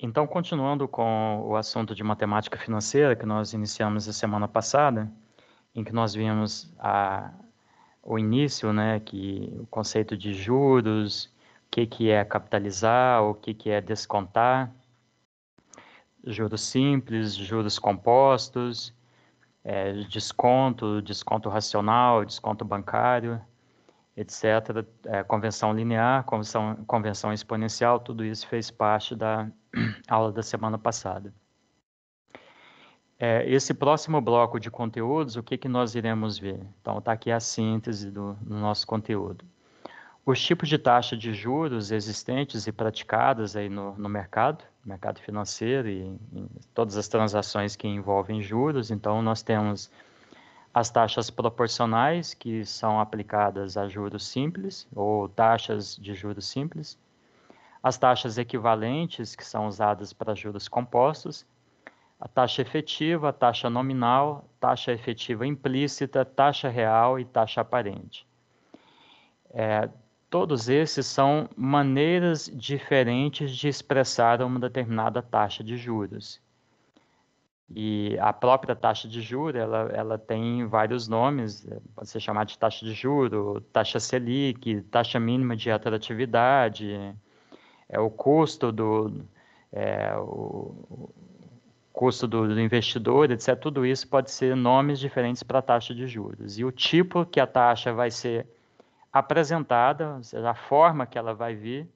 Então, continuando com o assunto de matemática financeira que nós iniciamos a semana passada, em que nós vimos a, o início, né, que o conceito de juros, o que, que é capitalizar, o que, que é descontar, juros simples, juros compostos, é, desconto, desconto racional, desconto bancário, etc. É, convenção linear, convenção, convenção exponencial, tudo isso fez parte da aula da semana passada. É, esse próximo bloco de conteúdos, o que, que nós iremos ver? Então, está aqui a síntese do, do nosso conteúdo. Os tipos de taxa de juros existentes e praticadas aí no, no mercado, mercado financeiro e em todas as transações que envolvem juros. Então, nós temos as taxas proporcionais, que são aplicadas a juros simples, ou taxas de juros simples, as taxas equivalentes, que são usadas para juros compostos, a taxa efetiva, a taxa nominal, taxa efetiva implícita, taxa real e taxa aparente. É, todos esses são maneiras diferentes de expressar uma determinada taxa de juros. E a própria taxa de juros, ela, ela tem vários nomes, é, pode ser chamada de taxa de juro, taxa Selic, taxa mínima de atratividade, é o custo do é, o custo do, do, investidor, etc. Tudo isso pode ser nomes diferentes para a taxa de juros. E o tipo que a taxa vai ser apresentada, ou seja, a forma que ela vai vir,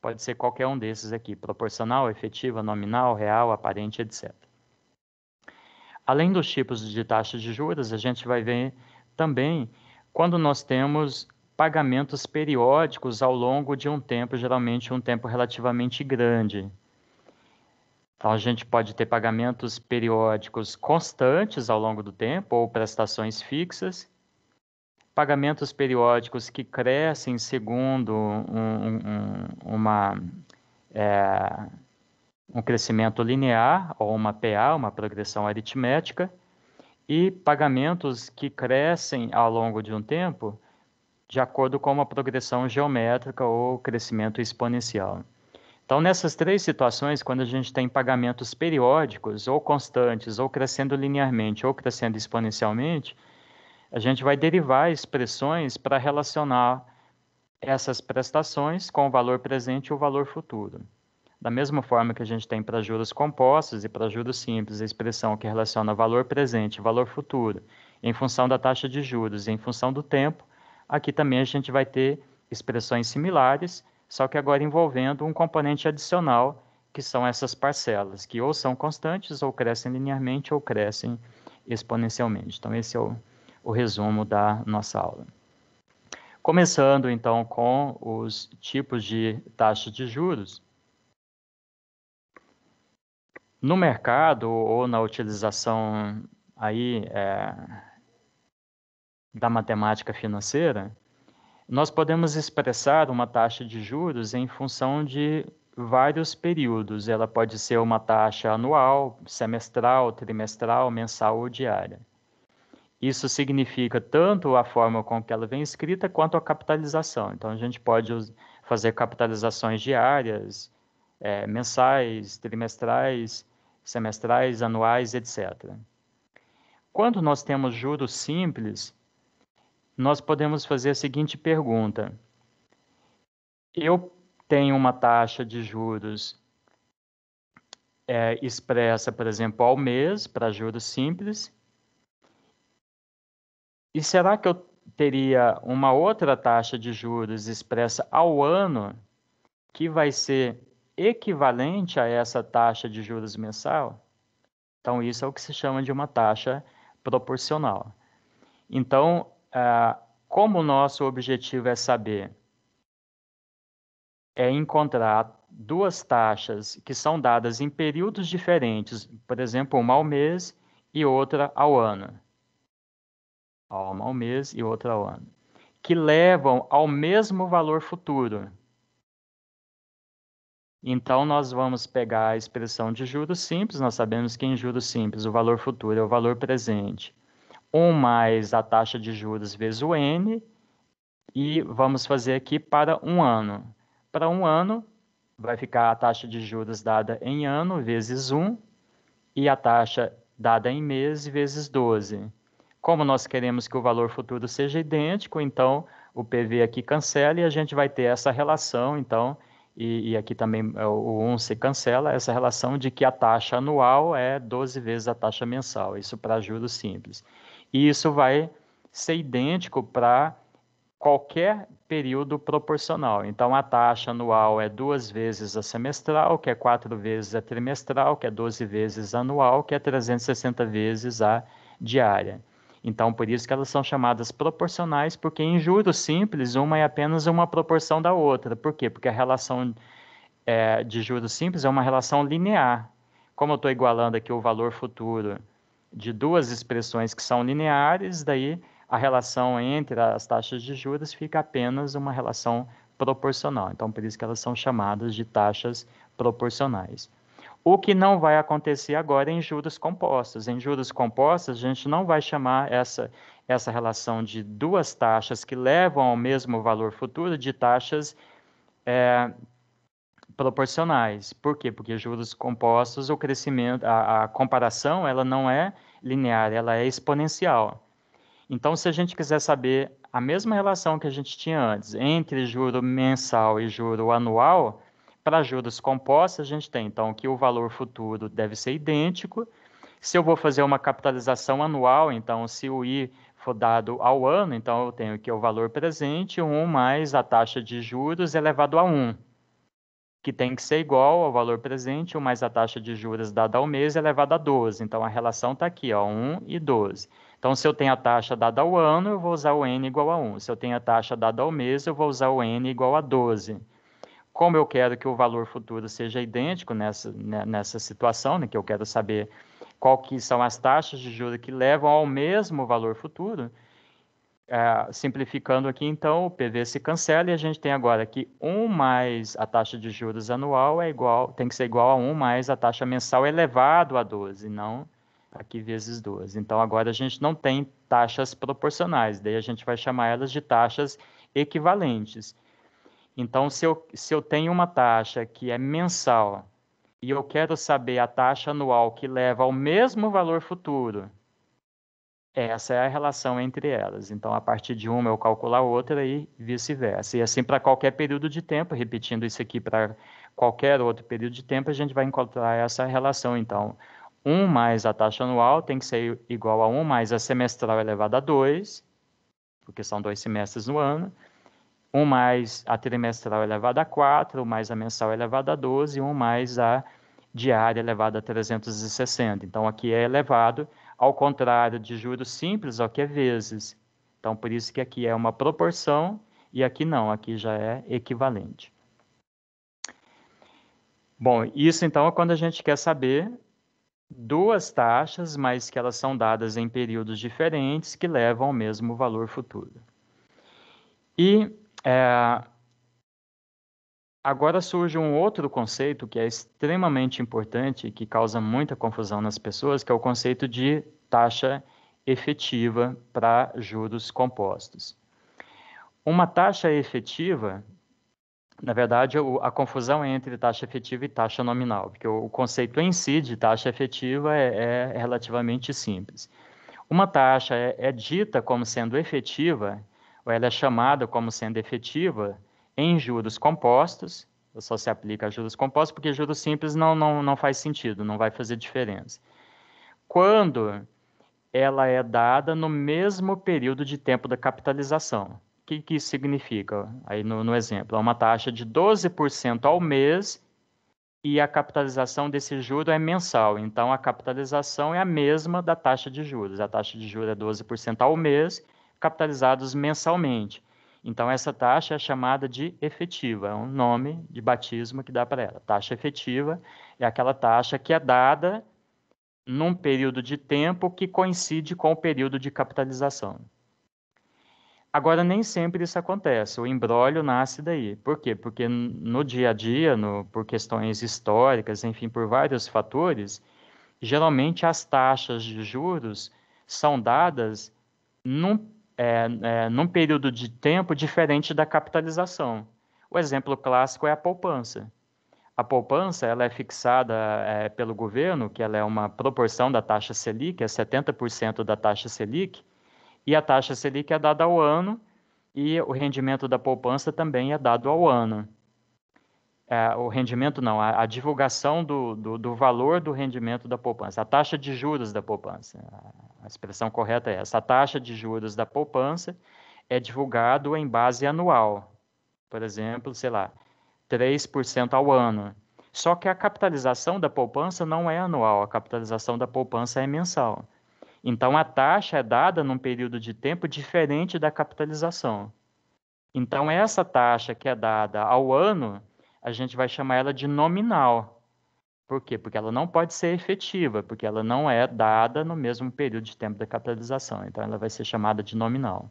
pode ser qualquer um desses aqui, proporcional, efetiva, nominal, real, aparente, etc. Além dos tipos de taxas de juros, a gente vai ver também quando nós temos pagamentos periódicos ao longo de um tempo, geralmente um tempo relativamente grande. Então, a gente pode ter pagamentos periódicos constantes ao longo do tempo, ou prestações fixas, pagamentos periódicos que crescem segundo um, um, uma, é, um crescimento linear ou uma PA, uma progressão aritmética, e pagamentos que crescem ao longo de um tempo de acordo com uma progressão geométrica ou crescimento exponencial. Então, nessas três situações, quando a gente tem pagamentos periódicos, ou constantes, ou crescendo linearmente, ou crescendo exponencialmente, a gente vai derivar expressões para relacionar essas prestações com o valor presente e o valor futuro. Da mesma forma que a gente tem para juros compostos e para juros simples, a expressão que relaciona valor presente e valor futuro em função da taxa de juros e em função do tempo, aqui também a gente vai ter expressões similares, só que agora envolvendo um componente adicional, que são essas parcelas, que ou são constantes, ou crescem linearmente, ou crescem exponencialmente. Então, esse é o, o resumo da nossa aula. Começando, então, com os tipos de taxa de juros. No mercado ou na utilização aí é, da matemática financeira, nós podemos expressar uma taxa de juros em função de vários períodos. Ela pode ser uma taxa anual, semestral, trimestral, mensal ou diária. Isso significa tanto a forma com que ela vem escrita quanto a capitalização. Então, a gente pode fazer capitalizações diárias, é, mensais, trimestrais, semestrais, anuais, etc. Quando nós temos juros simples, nós podemos fazer a seguinte pergunta: eu tenho uma taxa de juros é, expressa, por exemplo, ao mês para juros simples, e será que eu teria uma outra taxa de juros expressa ao ano que vai ser equivalente a essa taxa de juros mensal, então isso é o que se chama de uma taxa proporcional. Então, ah, como nosso objetivo é saber, é encontrar duas taxas que são dadas em períodos diferentes, por exemplo, uma ao mês e outra ao ano. Uma ao mês e outra ao ano. Que levam ao mesmo valor futuro. Então, nós vamos pegar a expressão de juros simples, nós sabemos que em juros simples o valor futuro é o valor presente, 1 mais a taxa de juros vezes o N, e vamos fazer aqui para um ano. Para um ano, vai ficar a taxa de juros dada em ano vezes 1 e a taxa dada em mês vezes 12. Como nós queremos que o valor futuro seja idêntico, então o PV aqui cancela e a gente vai ter essa relação, então, e, e, aqui também é, o 1 se cancela, essa relação de que a taxa anual é 12 vezes a taxa mensal, isso para juros simples. E isso vai ser idêntico para qualquer período proporcional. Então, a taxa anual é duas vezes a semestral, que é quatro vezes a trimestral, que é 12 vezes anual, que é 360 vezes a diária. Então, por isso que elas são chamadas proporcionais, porque em juros simples, uma é apenas uma proporção da outra. Por quê? Porque a relação é, de juros simples é uma relação linear. Como eu estou igualando aqui o valor futuro de duas expressões que são lineares, daí a relação entre as taxas de juros fica apenas uma relação proporcional. Então, por isso que elas são chamadas de taxas proporcionais. O que não vai acontecer agora em juros compostos. Em juros compostos, a gente não vai chamar essa, essa relação de duas taxas que levam ao mesmo valor futuro de taxas é, proporcionais. Por quê? Porque juros compostos, o crescimento, a, a comparação, ela não é linear, ela é exponencial. Então, se a gente quiser saber a mesma relação que a gente tinha antes entre juro mensal e juro anual, para juros compostos, a gente tem, então, que o valor futuro deve ser idêntico. Se eu vou fazer uma capitalização anual, então, se o I for dado ao ano, então eu tenho que o valor presente, 1 mais a taxa de juros elevado a 1, que tem que ser igual ao valor presente, 1 mais a taxa de juros dada ao mês elevado a 12. Então, a relação está aqui, ó, 1 e 12. Então, se eu tenho a taxa dada ao ano, eu vou usar o N igual a 1. Se eu tenho a taxa dada ao mês, eu vou usar o N igual a 12. Como eu quero que o valor futuro seja idêntico nessa, né, nessa situação, né, que eu quero saber qual que são as taxas de juros que levam ao mesmo valor futuro, é, simplificando aqui, então, o PV se cancela e a gente tem agora que 1 mais a taxa de juros anual é igual, tem que ser igual a 1 mais a taxa mensal elevado a 12, não aqui vezes 12. Então, agora a gente não tem taxas proporcionais, daí a gente vai chamar elas de taxas equivalentes. Então, se eu, se eu tenho uma taxa que é mensal e eu quero saber a taxa anual que leva ao mesmo valor futuro, essa é a relação entre elas. Então, a partir de uma eu calculo a outra e vice-versa. E assim para qualquer período de tempo, repetindo isso aqui para qualquer outro período de tempo, a gente vai encontrar essa relação. Então, 1 mais a taxa anual tem que ser igual a 1 mais a semestral elevado a 2, porque são dois semestres no ano, 1 mais a trimestral elevado a 4, 1 mais a mensal elevado a 12, e 1 mais a diária elevado a 360. Então, aqui é elevado, ao contrário de juros simples, ó, que é vezes. Então, por isso que aqui é uma proporção e aqui não, aqui já é equivalente. Bom, isso então é quando a gente quer saber duas taxas, mas que elas são dadas em períodos diferentes que levam ao mesmo valor futuro. E é, agora surge um outro conceito que é extremamente importante e que causa muita confusão nas pessoas, que é o conceito de taxa efetiva para juros compostos. Uma taxa efetiva, na verdade, a confusão é entre taxa efetiva e taxa nominal, porque o conceito em si de taxa efetiva é, é relativamente simples. Uma taxa é, é dita como sendo efetiva ou ela é chamada como sendo efetiva em juros compostos, só se aplica a juros compostos, porque juros simples não, não, não faz sentido, não vai fazer diferença. Quando ela é dada no mesmo período de tempo da capitalização. O que, que isso significa? Aí no, no exemplo, é uma taxa de 12% ao mês e a capitalização desse juro é mensal. Então, a capitalização é a mesma da taxa de juros. A taxa de juros é 12% ao mês capitalizados mensalmente. Então, essa taxa é chamada de efetiva, é um nome de batismo que dá para ela. Taxa efetiva é aquela taxa que é dada num período de tempo que coincide com o período de capitalização. Agora, nem sempre isso acontece, o embrólio nasce daí. Por quê? Porque no dia a dia, no, por questões históricas, enfim, por vários fatores, geralmente as taxas de juros são dadas num é, é, num período de tempo diferente da capitalização. O exemplo clássico é a poupança. a poupança ela é fixada é, pelo governo, que ela é uma proporção da taxa Selic, é 70% da taxa Selic, e a taxa Selic é dada ao ano e o rendimento da poupança também é dado ao ano. É, o rendimento não, a, a divulgação do, do, do, valor do rendimento da poupança, a taxa de juros da poupança. A, expressão correta é essa. A taxa de juros da poupança é divulgado em base anual. Por exemplo, sei lá, 3% ao ano. Só que a capitalização da poupança não é anual, a capitalização da poupança é mensal. Então, a taxa é dada num período de tempo diferente da capitalização. Então, essa taxa que é dada ao ano, a gente vai chamar ela de nominal. Por quê? Porque ela não pode ser efetiva, porque ela não é dada no mesmo período de tempo da capitalização. Então, ela vai ser chamada de nominal.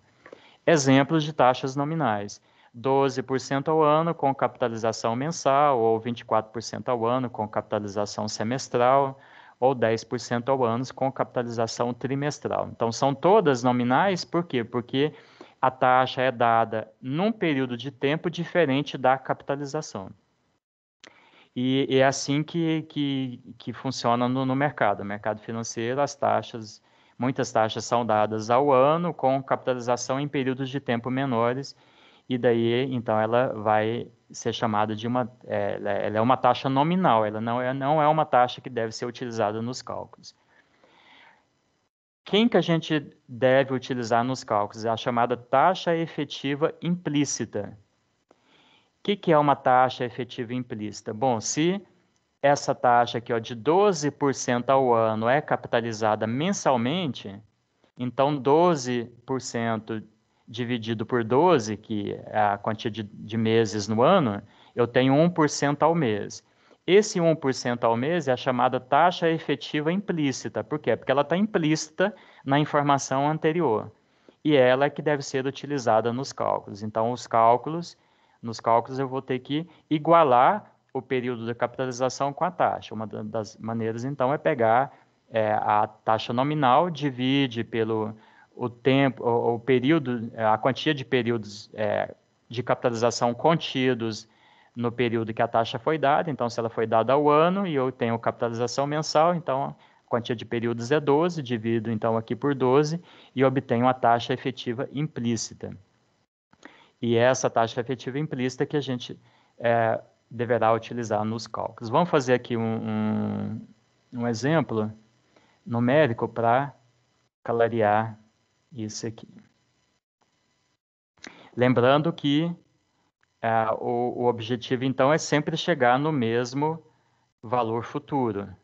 Exemplos de taxas nominais. 12% ao ano com capitalização mensal, ou 24% ao ano com capitalização semestral, ou 10% ao ano com capitalização trimestral. Então, são todas nominais, por quê? Porque a taxa é dada num período de tempo diferente da capitalização. E, é assim que, que, que funciona no, no mercado. No mercado financeiro, as taxas, muitas taxas são dadas ao ano com capitalização em períodos de tempo menores, e daí, então, ela vai ser chamada de uma, é, ela é uma taxa nominal, ela não é, não é uma taxa que deve ser utilizada nos cálculos. Quem que a gente deve utilizar nos cálculos? É a chamada taxa efetiva implícita. O que, que é uma taxa efetiva implícita? Bom, se essa taxa aqui ó, de 12% ao ano é capitalizada mensalmente, então 12% dividido por 12, que é a quantia de, de meses no ano, eu tenho 1% ao mês. Esse 1% ao mês é a chamada taxa efetiva implícita. Por quê? Porque ela está implícita na informação anterior. E ela é que deve ser utilizada nos cálculos. Então, os cálculos, nos cálculos eu vou ter que igualar o período de capitalização com a taxa. Uma das maneiras, então, é pegar é, a taxa nominal, divide pelo o tempo, o, o período, a quantia de períodos é, de capitalização contidos no período que a taxa foi dada. Então, se ela foi dada ao ano e eu tenho capitalização mensal, então a quantia de períodos é 12, divido então aqui por 12 e obtenho a taxa efetiva implícita. E é essa taxa efetiva implícita que a gente é, deverá utilizar nos cálculos. Vamos fazer aqui um, um, um exemplo numérico para clarear isso aqui. Lembrando que é, o, o objetivo, então, é sempre chegar no mesmo valor futuro.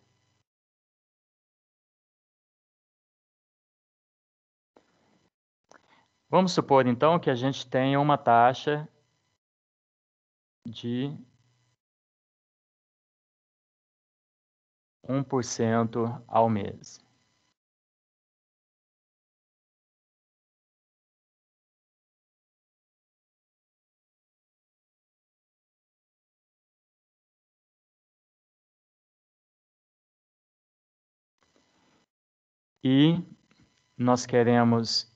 Vamos supor, então, que a gente tenha uma taxa de 1% ao mês. E nós queremos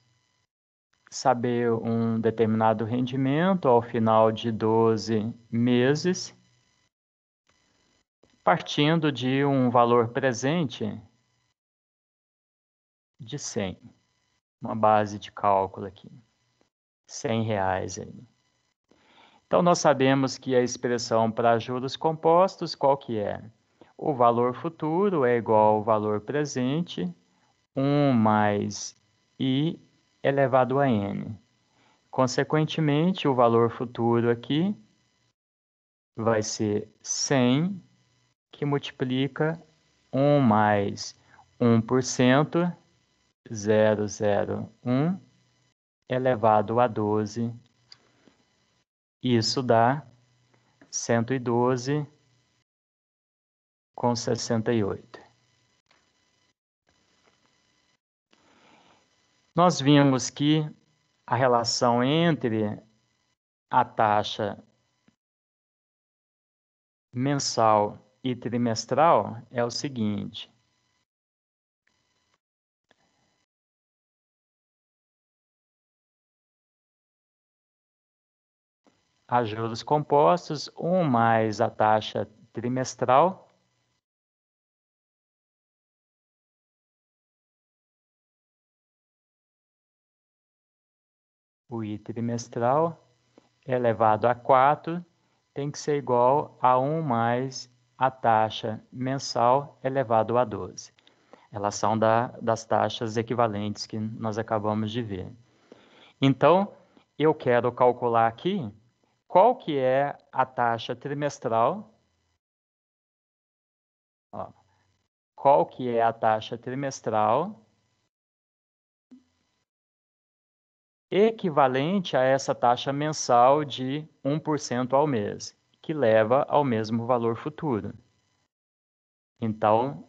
saber um determinado rendimento ao final de 12 meses, partindo de um valor presente de 100, uma base de cálculo aqui, 100 reais aí. Então, nós sabemos que a expressão para juros compostos, qual que é? O valor futuro é igual ao valor presente 1 mais i elevado a n. Consequentemente, o valor futuro aqui vai ser 100, que multiplica 1 mais 1%, 001, elevado a 12. Isso dá 112 com 68. Nós vimos que a relação entre a taxa mensal e trimestral é o seguinte. A juros compostos, 1 mais a taxa trimestral. O I trimestral elevado a 4 tem que ser igual a 1 mais a taxa mensal elevado a 12. Relação da, das taxas equivalentes que nós acabamos de ver. Então, eu quero calcular aqui qual que é a taxa trimestral. Ó, qual que é a taxa trimestral equivalente a essa taxa mensal de 1% ao mês, que leva ao mesmo valor futuro. Então,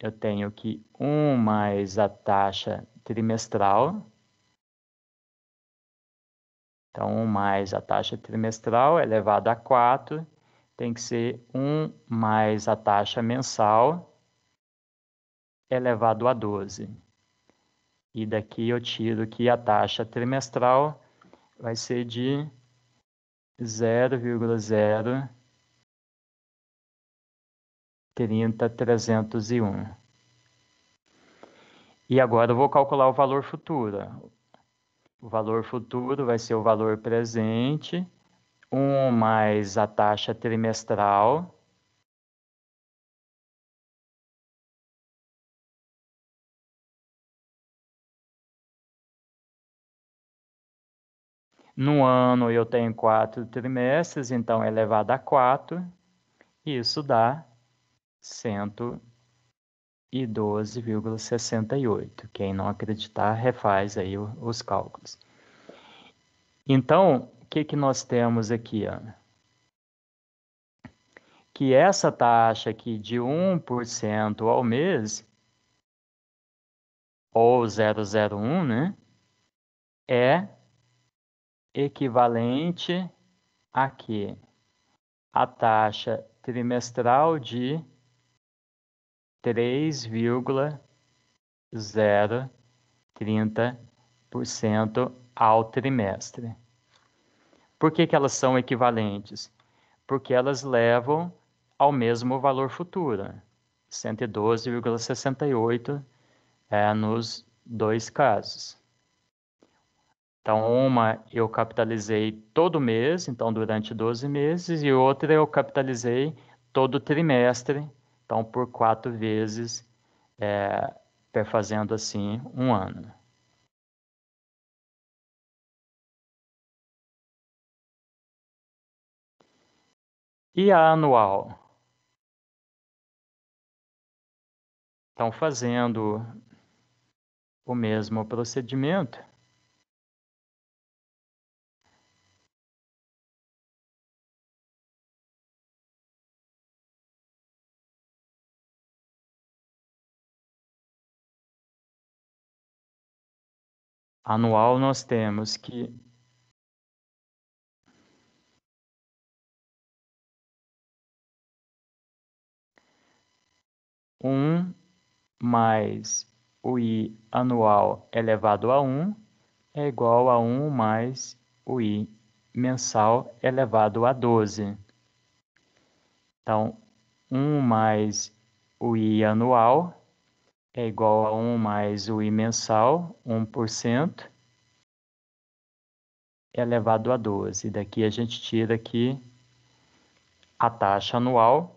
eu tenho que 1 mais a taxa trimestral. Então, 1 mais a taxa trimestral elevado a 4 tem que ser 1 mais a taxa mensal elevado a 12. E daqui eu tiro que a taxa trimestral vai ser de 0,0301. E agora eu vou calcular o valor futuro. O valor futuro vai ser o valor presente, 1 mais a taxa trimestral, No ano eu tenho quatro trimestres, então é elevado a 4, isso dá 112,68. Quem não acreditar, refaz aí os cálculos. Então, o que, que nós temos aqui? Ó? Que essa taxa aqui de 1% ao mês, ou 001, né, é equivalente a quê? A taxa trimestral de 3,030% ao trimestre. Por que, que elas são equivalentes? Porque elas levam ao mesmo valor futuro, 112,68 é, nos dois casos. Então, uma eu capitalizei todo mês, então durante 12 meses, e outra eu capitalizei todo trimestre, então por quatro vezes, é, fazendo assim um ano. E a anual? Então, fazendo o mesmo procedimento, anual nós temos que um mais o i anual elevado a 1 é igual a 1 mais o i mensal elevado a 12. Então, 1 mais o i anual é igual a 1 mais o I mensal, 1%, elevado a 12. Daqui a gente tira aqui a taxa anual,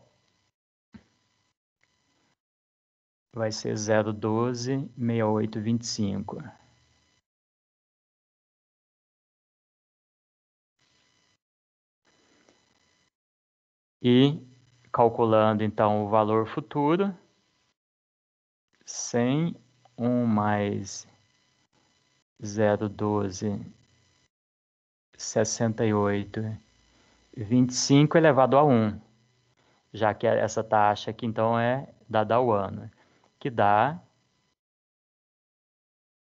vai ser 0,126825. E calculando então o valor futuro, 100, 1 mais 0,12, 68, 25 elevado a 1, já que essa taxa aqui então é dada ao ano, que dá,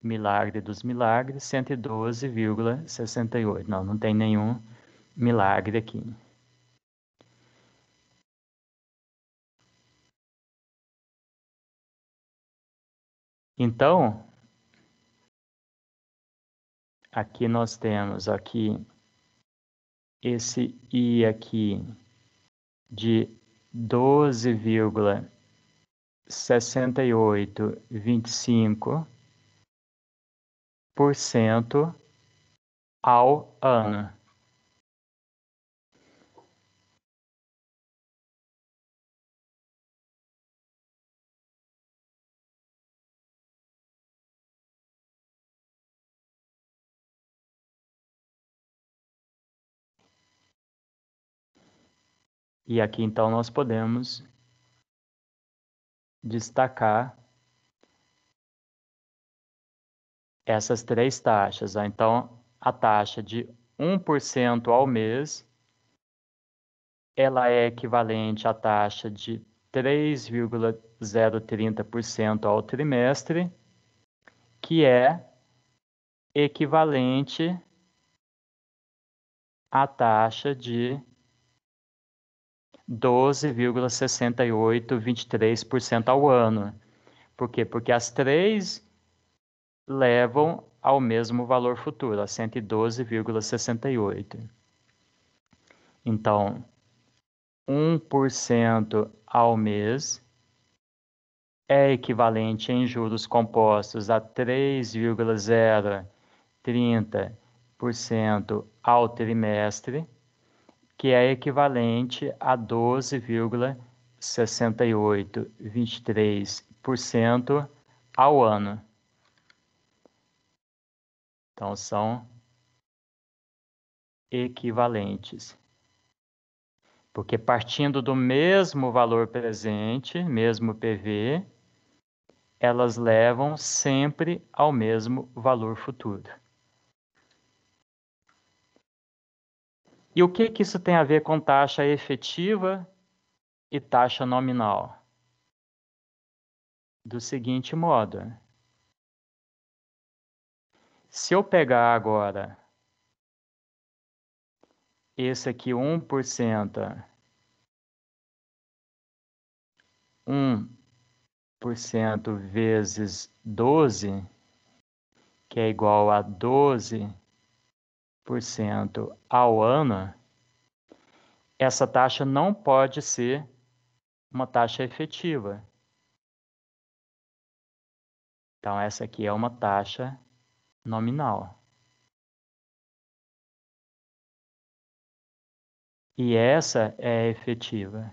milagre dos milagres, 112,68. Não, não tem nenhum milagre aqui. Então, aqui nós temos aqui esse i aqui de 12,6825% ao ano. E aqui então nós podemos destacar essas três taxas. Então, a taxa de 1% ao mês, ela é equivalente à taxa de 3,030% ao trimestre, que é equivalente à taxa de 12,6823% ao ano. Por quê? Porque as três levam ao mesmo valor futuro, a 112,68. Então, 1% ao mês é equivalente em juros compostos a 3,030% ao trimestre que é equivalente a 12,6823% ao ano. Então, são equivalentes. Porque partindo do mesmo valor presente, mesmo PV, elas levam sempre ao mesmo valor futuro. E o que, que isso tem a ver com taxa efetiva e taxa nominal? Do seguinte modo. Se eu pegar agora esse aqui 1%, 1% vezes 12, que é igual a 12 ao ano, essa taxa não pode ser uma taxa efetiva. Então, essa aqui é uma taxa nominal. E essa é efetiva.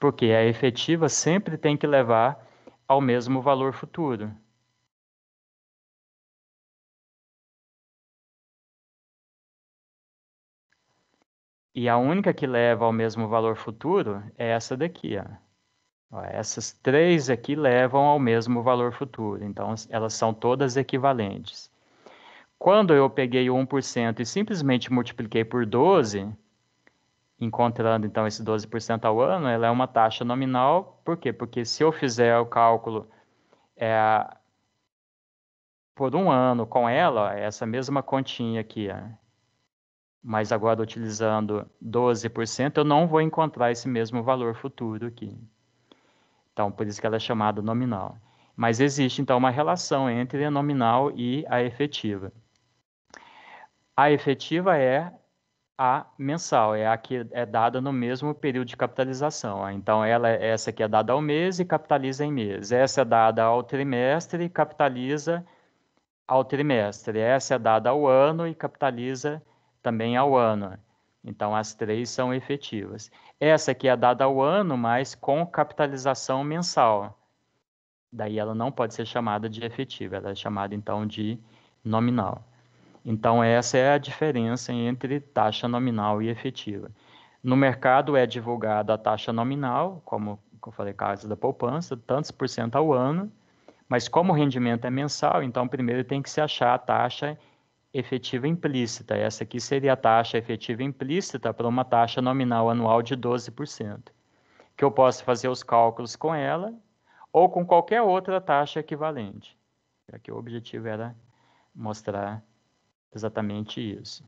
Porque a efetiva sempre tem que levar ao mesmo valor futuro. E a única que leva ao mesmo valor futuro é essa daqui. Ó. Essas três aqui levam ao mesmo valor futuro, então elas são todas equivalentes. Quando eu peguei o 1% e simplesmente multipliquei por 12, encontrando então esse 12% ao ano, ela é uma taxa nominal. Por quê? Porque se eu fizer o cálculo é, por um ano com ela, ó, essa mesma continha aqui, ó, mas agora utilizando 12%, eu não vou encontrar esse mesmo valor futuro aqui. Então, por isso que ela é chamada nominal. Mas existe, então, uma relação entre a nominal e a efetiva. A efetiva é a mensal, é a que é dada no mesmo período de capitalização. Então, ela, essa aqui é dada ao mês e capitaliza em mês. Essa é dada ao trimestre e capitaliza ao trimestre. Essa é dada ao ano e capitaliza também ao ano. Então, as três são efetivas. Essa aqui é dada ao ano, mas com capitalização mensal. Daí ela não pode ser chamada de efetiva, ela é chamada então de nominal. Então, essa é a diferença entre taxa nominal e efetiva. No mercado é divulgada a taxa nominal, como eu falei, caso da poupança, tantos por cento ao ano, mas como o rendimento é mensal, então primeiro tem que se achar a taxa efetiva implícita. Essa aqui seria a taxa efetiva implícita para uma taxa nominal anual de 12%, que eu posso fazer os cálculos com ela ou com qualquer outra taxa equivalente. Aqui o objetivo era mostrar exatamente isso.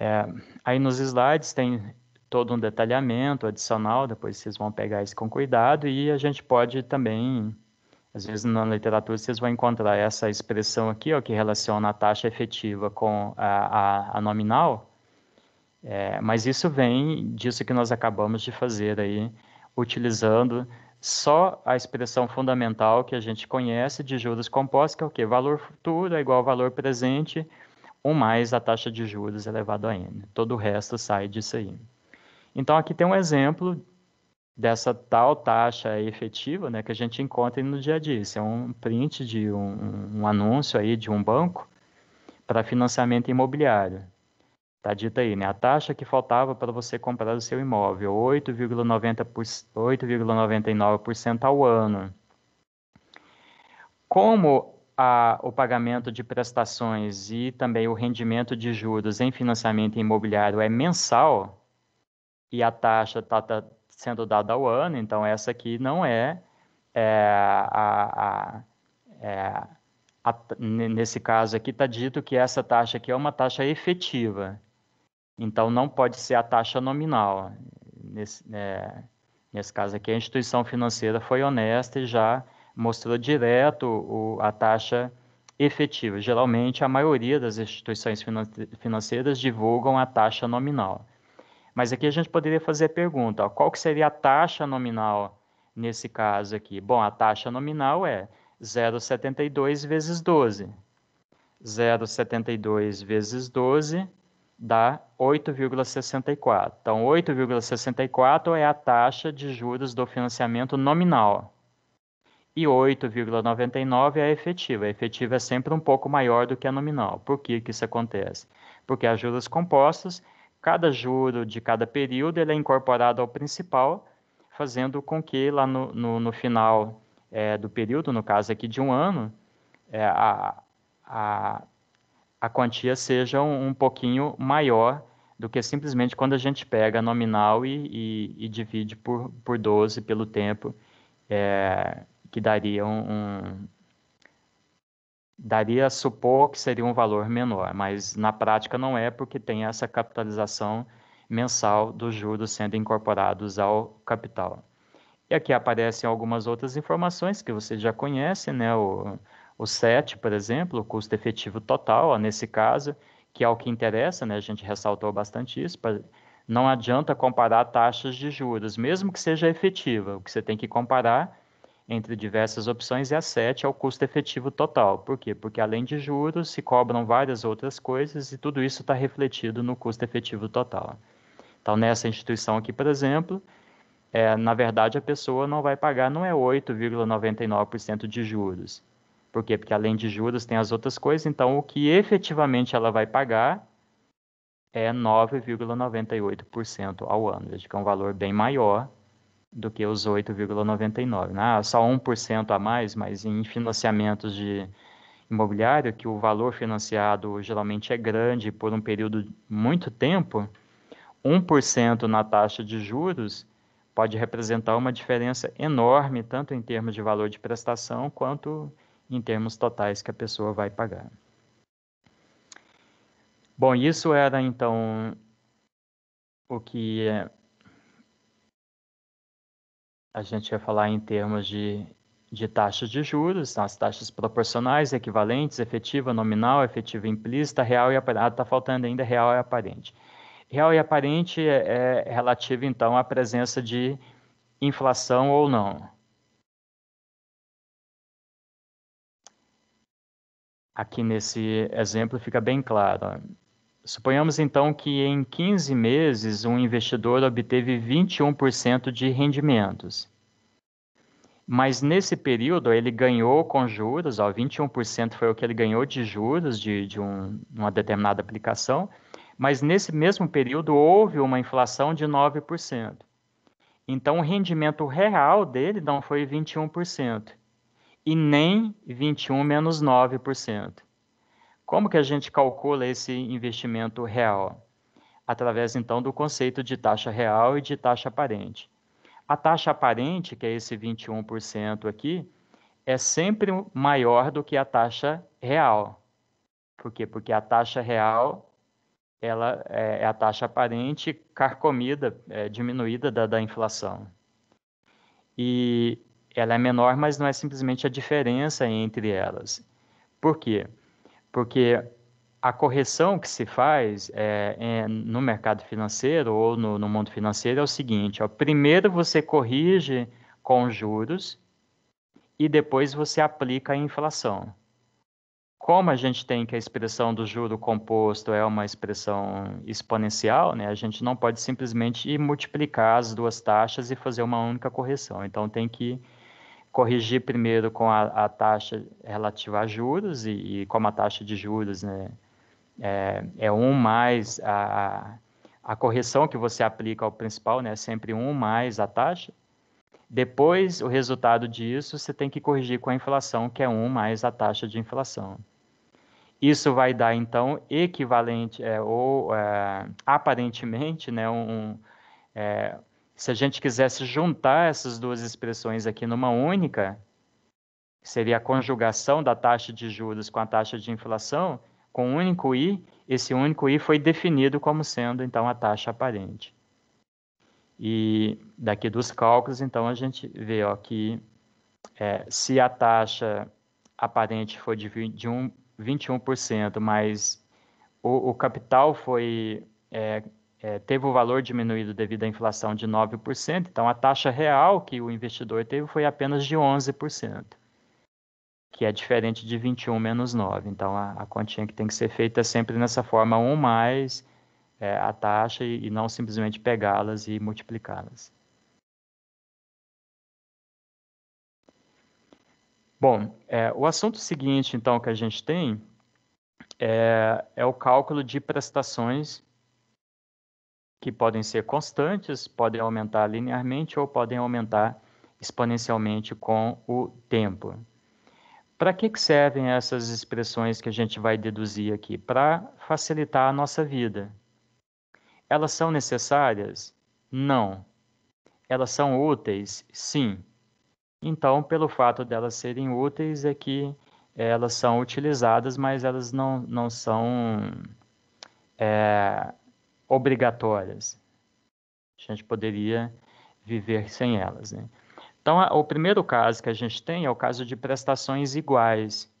É, aí nos slides tem todo um detalhamento adicional, depois vocês vão pegar isso com cuidado e a gente pode também, às vezes na literatura vocês vão encontrar essa expressão aqui, ó, que relaciona a taxa efetiva com a, a, a nominal, é, mas isso vem disso que nós acabamos de fazer aí, utilizando só a expressão fundamental que a gente conhece de juros compostos, que é o quê? Valor futuro é igual ao valor presente, ou mais a taxa de juros elevado a n. Todo o resto sai disso aí. Então, aqui tem um exemplo dessa tal taxa efetiva né, que a gente encontra no dia a dia. Isso é um print de um, um anúncio aí de um banco para financiamento imobiliário. Está dito aí, né? A taxa que faltava para você comprar o seu imóvel, 8,99% ao ano. Como a, o pagamento de prestações e também o rendimento de juros em financiamento imobiliário é mensal, e a taxa está tá sendo dada ao ano, então essa aqui não é, é a, a, é, a, nesse caso aqui está dito que essa taxa aqui é uma taxa efetiva, então não pode ser a taxa nominal. Nesse, é, nesse caso aqui a instituição financeira foi honesta e já mostrou direto o, a taxa efetiva. Geralmente a maioria das instituições financeiras divulgam a taxa nominal. Mas aqui a gente poderia fazer a pergunta, ó, qual que seria a taxa nominal nesse caso aqui? Bom, a taxa nominal é 0,72 vezes 12. 0,72 vezes 12 dá 8,64. Então, 8,64 é a taxa de juros do financiamento nominal. E 8,99 é a efetiva. A efetiva é sempre um pouco maior do que a nominal. Por que, que isso acontece? Porque as juros compostos Cada juro de cada período ele é incorporado ao principal, fazendo com que lá no, no, no final é, do período, no caso aqui de um ano, é, a, a, a quantia seja um, um, pouquinho maior do que simplesmente quando a gente pega a nominal e, e, e divide por, por 12 pelo tempo, é, que daria um, um daria a supor que seria um valor menor, mas na prática não é porque tem essa capitalização mensal dos juros sendo incorporados ao capital. E aqui aparecem algumas outras informações que vocês já conhecem, né? O, o SET, por exemplo, o custo efetivo total, ó, nesse caso, que é o que interessa, né? A gente ressaltou bastante isso. Pra, não adianta comparar taxas de juros, mesmo que seja efetiva. O que você tem que comparar entre diversas opções e a 7 é o custo efetivo total. Por quê? Porque além de juros, se cobram várias outras coisas e tudo isso está refletido no custo efetivo total. Então, nessa instituição aqui, por exemplo, é, na verdade a pessoa não vai pagar, não é 8,99% de juros. Por quê? Porque além de juros tem as outras coisas, então o que efetivamente ela vai pagar é 9,98% ao ano. Veja que é um valor bem maior do que os 8,99. Né? Só 1% a mais, mas em financiamentos de imobiliário, que o valor financiado geralmente é grande por um período de muito tempo, 1% na taxa de juros pode representar uma diferença enorme, tanto em termos de valor de prestação, quanto em termos totais que a pessoa vai pagar. Bom, isso era então o que a gente vai falar em termos de, de taxas de juros, as taxas proporcionais, equivalentes, efetiva, nominal, efetiva implícita, real e aparente. Ah, está faltando ainda real e aparente. Real e aparente é, é relativo, então, à presença de inflação ou não. Aqui nesse exemplo fica bem claro. Suponhamos então que em 15 meses um investidor obteve 21% de rendimentos. Mas nesse período ele ganhou com juros, ó, 21% foi o que ele ganhou de juros de, de um, uma determinada aplicação, mas nesse mesmo período houve uma inflação de 9%. Então o rendimento real dele não foi 21%, e nem 21 menos 9%. Como que a gente calcula esse investimento real? Através, então, do conceito de taxa real e de taxa aparente. A taxa aparente, que é esse 21% aqui, é sempre maior do que a taxa real. Por quê? Porque a taxa real ela é, é a taxa aparente carcomida, é, diminuída da, da inflação. E ela é menor, mas não é simplesmente a diferença entre elas. Por quê? Porque a correção que se faz é, é, no mercado financeiro ou no, no, mundo financeiro é o seguinte: ó, primeiro você corrige com juros e depois você aplica a inflação. Como a gente tem que a expressão do juro composto é uma expressão exponencial, né, a gente não pode simplesmente multiplicar as duas taxas e fazer uma única correção. Então tem que corrigir primeiro com a, a taxa relativa a juros e, e como a taxa de juros né, é, é um mais a, a correção que você aplica ao principal, né, é sempre um mais a taxa. Depois, o resultado disso, você tem que corrigir com a inflação, que é 1 mais a taxa de inflação. Isso vai dar, então, equivalente, é, ou é, aparentemente, né, um, é, se a gente quisesse juntar essas duas expressões aqui numa única, seria a conjugação da taxa de juros com a taxa de inflação, com um único i, esse único i foi definido como sendo, então, a taxa aparente. E daqui dos cálculos, então, a gente vê ó, que é, se a taxa aparente for de, de um, 21%, mas o, o capital foi é, é, teve o valor diminuído devido à inflação de 9%, então a taxa real que o investidor teve foi apenas de 11%, que é diferente de 21 menos 9. Então a, a continha que tem que ser feita é sempre nessa forma 1 mais é, a taxa e, e não simplesmente pegá-las e multiplicá-las. Bom, é, o assunto seguinte, então, que a gente tem é, é, o cálculo de prestações que podem ser constantes, podem aumentar linearmente ou podem aumentar exponencialmente com o tempo. Para que, que servem essas expressões que a gente vai deduzir aqui? Para facilitar a nossa vida. Elas são necessárias? Não. Elas são úteis? Sim. Então, pelo fato delas serem úteis, é que elas são utilizadas, mas elas não, não são é, obrigatórias. A gente poderia viver sem elas. Né? Então, a, o primeiro caso que a gente tem é o caso de prestações iguais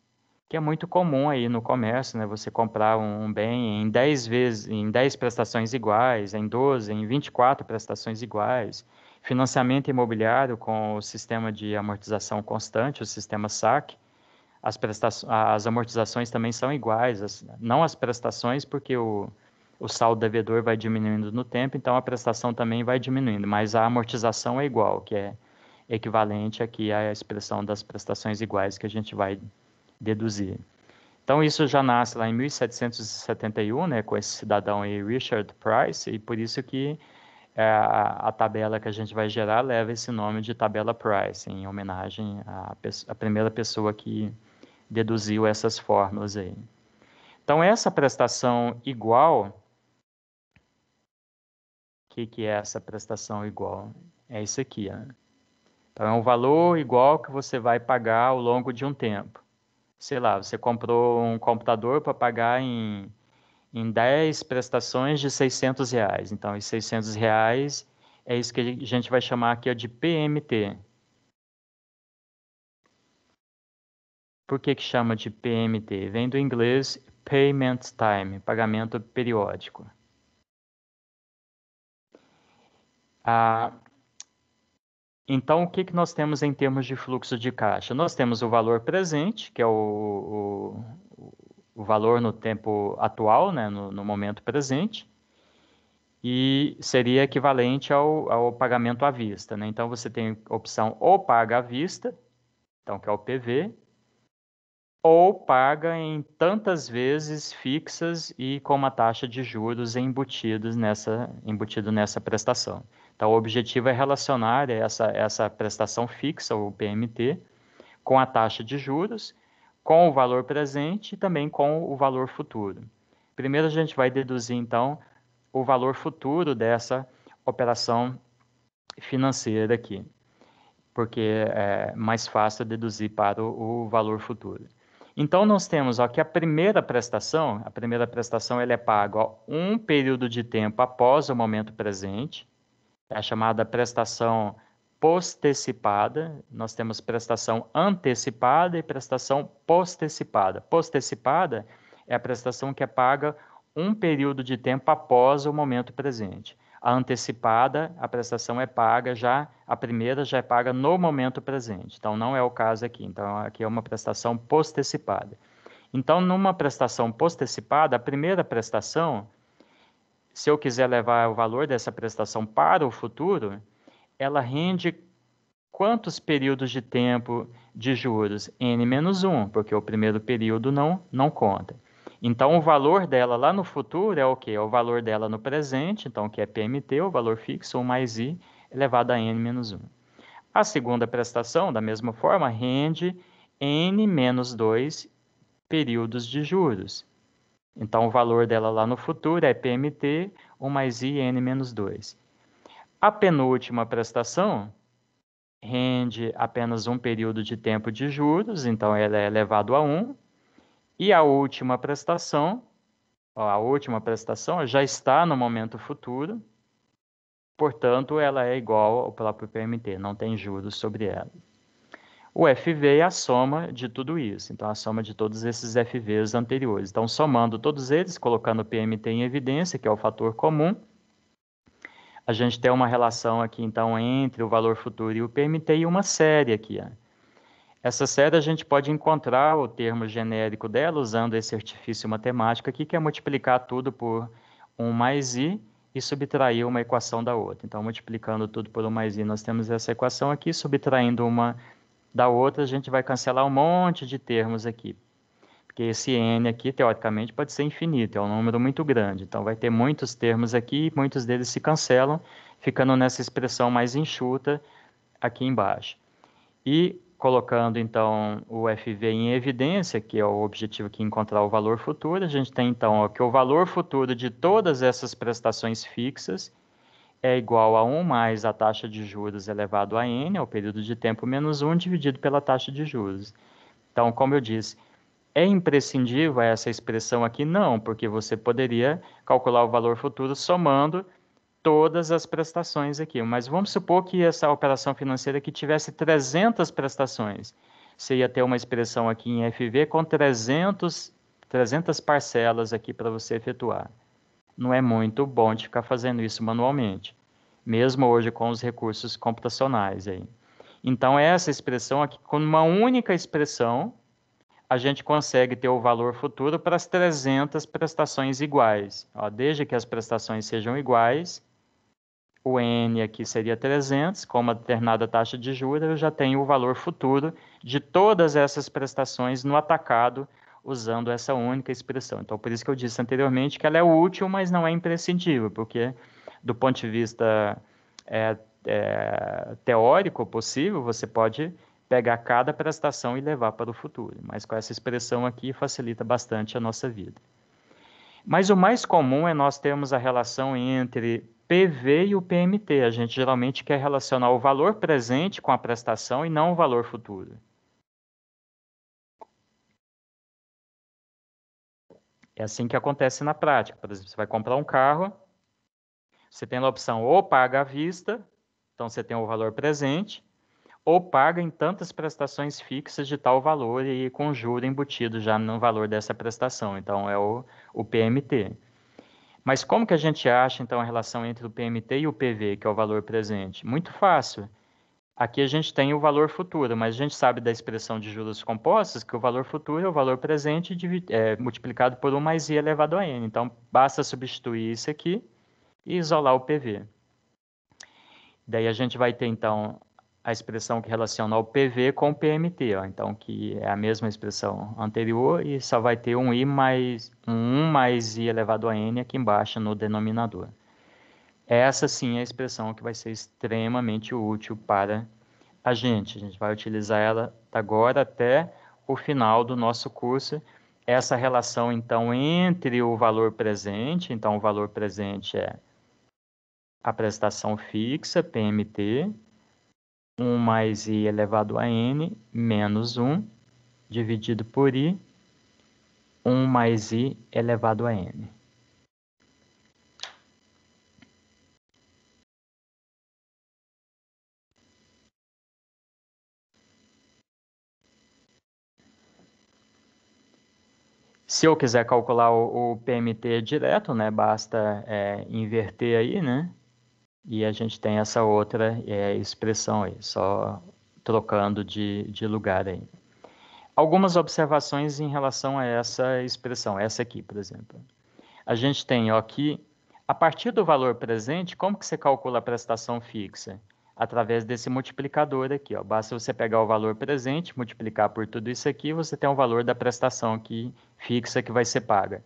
que é muito comum aí no comércio, né? Você comprar um bem em 10 vezes, em 10 prestações iguais, em 12, em 24 prestações iguais. Financiamento imobiliário com o sistema de amortização constante, o sistema SAC. As, as amortizações também são iguais, as, não as prestações, porque o, o saldo devedor vai diminuindo no tempo, então a prestação também vai diminuindo, mas a amortização é igual, que é equivalente aqui à expressão das prestações iguais que a gente vai deduzir. Então, isso já nasce lá em 1771, né, com esse cidadão aí, Richard Price, e por isso que é, a, a, tabela que a gente vai gerar leva esse nome de tabela Price, em homenagem à, à primeira pessoa que deduziu essas fórmulas aí. Então, essa prestação igual, o que, que é essa prestação igual? É isso aqui. Ó. Então, é um valor igual que você vai pagar ao longo de um tempo sei lá, você comprou um computador para pagar em, em 10 prestações de 600 reais. Então, os 600 reais é isso que a gente vai chamar aqui de PMT. Por que, que chama de PMT? Vem do inglês Payment Time, pagamento periódico. Ah, então, o que, que nós temos em termos de fluxo de caixa? Nós temos o valor presente, que é o, o, o valor no tempo atual, né, no, no, momento presente, e seria equivalente ao, ao pagamento à vista. Né? Então, você tem opção ou paga à vista, então que é o PV, ou paga em tantas vezes fixas e com uma taxa de juros embutidos nessa, embutido nessa prestação. Então, o objetivo é relacionar essa, essa prestação fixa, o PMT, com a taxa de juros, com o valor presente e também com o valor futuro. Primeiro, a gente vai deduzir, então, o valor futuro dessa operação financeira aqui, porque é mais fácil deduzir para o, o valor futuro. Então, nós temos ó, que a primeira prestação, a primeira prestação ela é paga ó, um período de tempo após o momento presente, a chamada prestação postecipada. Nós temos prestação antecipada e prestação postecipada. Postecipada é a prestação que é paga um período de tempo após o momento presente. A antecipada, a prestação é paga já, a primeira já é paga no momento presente. Então, não é o caso aqui. Então, aqui é uma prestação postecipada. Então, numa prestação postecipada, a primeira prestação, se eu quiser levar o valor dessa prestação para o futuro, ela rende quantos períodos de tempo de juros? N menos 1, porque o primeiro período não, não conta. Então, o valor dela lá no futuro é o quê? É o valor dela no presente, então, que é PMT, o valor fixo, 1 mais I, elevado a N menos 1. A segunda prestação, da mesma forma, rende N menos 2 períodos de juros. Então, o valor dela lá no futuro é PMT, 1 mais I, N menos 2. A penúltima prestação rende apenas um período de tempo de juros, então ela é elevado a 1, e a última prestação, a última prestação já está no momento futuro, portanto, ela é igual ao próprio PMT, não tem juros sobre ela. O FV é a soma de tudo isso, então a soma de todos esses FVs anteriores. Então, somando todos eles, colocando o PMT em evidência, que é o fator comum, a gente tem uma relação aqui, então, entre o valor futuro e o PMT e uma série aqui. Ó. Essa série a gente pode encontrar o termo genérico dela usando esse artifício matemático aqui, que é multiplicar tudo por 1 mais i e subtrair uma equação da outra. Então, multiplicando tudo por 1 mais i, nós temos essa equação aqui, subtraindo uma da outra, a gente vai cancelar um monte de termos aqui. Porque esse n aqui, teoricamente, pode ser infinito, é um número muito grande. Então, vai ter muitos termos aqui, muitos deles se cancelam, ficando nessa expressão mais enxuta aqui embaixo. E colocando então o FV em evidência, que é o objetivo aqui encontrar o valor futuro, a gente tem então ó, que o valor futuro de todas essas prestações fixas é igual a 1 mais a taxa de juros elevado a n, é o período de tempo menos 1, dividido pela taxa de juros. Então, como eu disse, é imprescindível essa expressão aqui? Não, porque você poderia calcular o valor futuro somando todas as prestações aqui. Mas vamos supor que essa operação financeira aqui tivesse 300 prestações. Você ia ter uma expressão aqui em FV com 300, 300 parcelas aqui para você efetuar. Não é muito bom de ficar fazendo isso manualmente, mesmo hoje com os recursos computacionais aí. Então, essa expressão aqui, com uma única expressão, a gente consegue ter o valor futuro para as 300 prestações iguais. Ó, desde que as prestações sejam iguais, o N aqui seria 300, com uma determinada taxa de juros, eu já tenho o valor futuro de todas essas prestações no atacado, usando essa única expressão. Então, por isso que eu disse anteriormente que ela é útil, mas não é imprescindível, porque do ponto de vista é, é, teórico possível, você pode pegar cada prestação e levar para o futuro, mas com essa expressão aqui facilita bastante a nossa vida. Mas o mais comum é nós termos a relação entre PV e o PMT. A gente geralmente quer relacionar o valor presente com a prestação e não o valor futuro. É assim que acontece na prática. Por exemplo, você vai comprar um carro, você tem a opção ou paga à vista, então você tem o valor presente, ou paga em tantas prestações fixas de tal valor e com juro embutido já no valor dessa prestação. Então é o, o PMT. Mas como que a gente acha, então, a relação entre o PMT e o PV, que é o valor presente? Muito fácil. Aqui a gente tem o valor futuro, mas a gente sabe da expressão de juros compostos que o valor futuro é o valor presente é, multiplicado por 1 mais i elevado a n. Então, basta substituir isso aqui e isolar o PV. Daí a gente vai ter, então, a expressão que relaciona o PV com o PMT, ó. então que é a mesma expressão anterior e só vai ter um i mais um 1 mais i elevado a n aqui embaixo no denominador. Essa sim é a expressão que vai ser extremamente útil para a gente. A gente vai utilizar ela agora até o final do nosso curso. Essa relação então entre o valor presente, então o valor presente é a prestação fixa, PMT, 1 mais i elevado a n menos 1, dividido por i, 1 mais i elevado a n. Se eu quiser calcular o, o PMT direto, né, basta é, inverter aí, né? E a gente tem essa outra é, expressão aí, só trocando de, de lugar aí. Algumas observações em relação a essa expressão, essa aqui, por exemplo. A gente tem ó, aqui, a partir do valor presente, como que você calcula a prestação fixa? Através desse multiplicador aqui. Ó. Basta você pegar o valor presente, multiplicar por tudo isso aqui, você tem o valor da prestação aqui fixa que vai ser paga.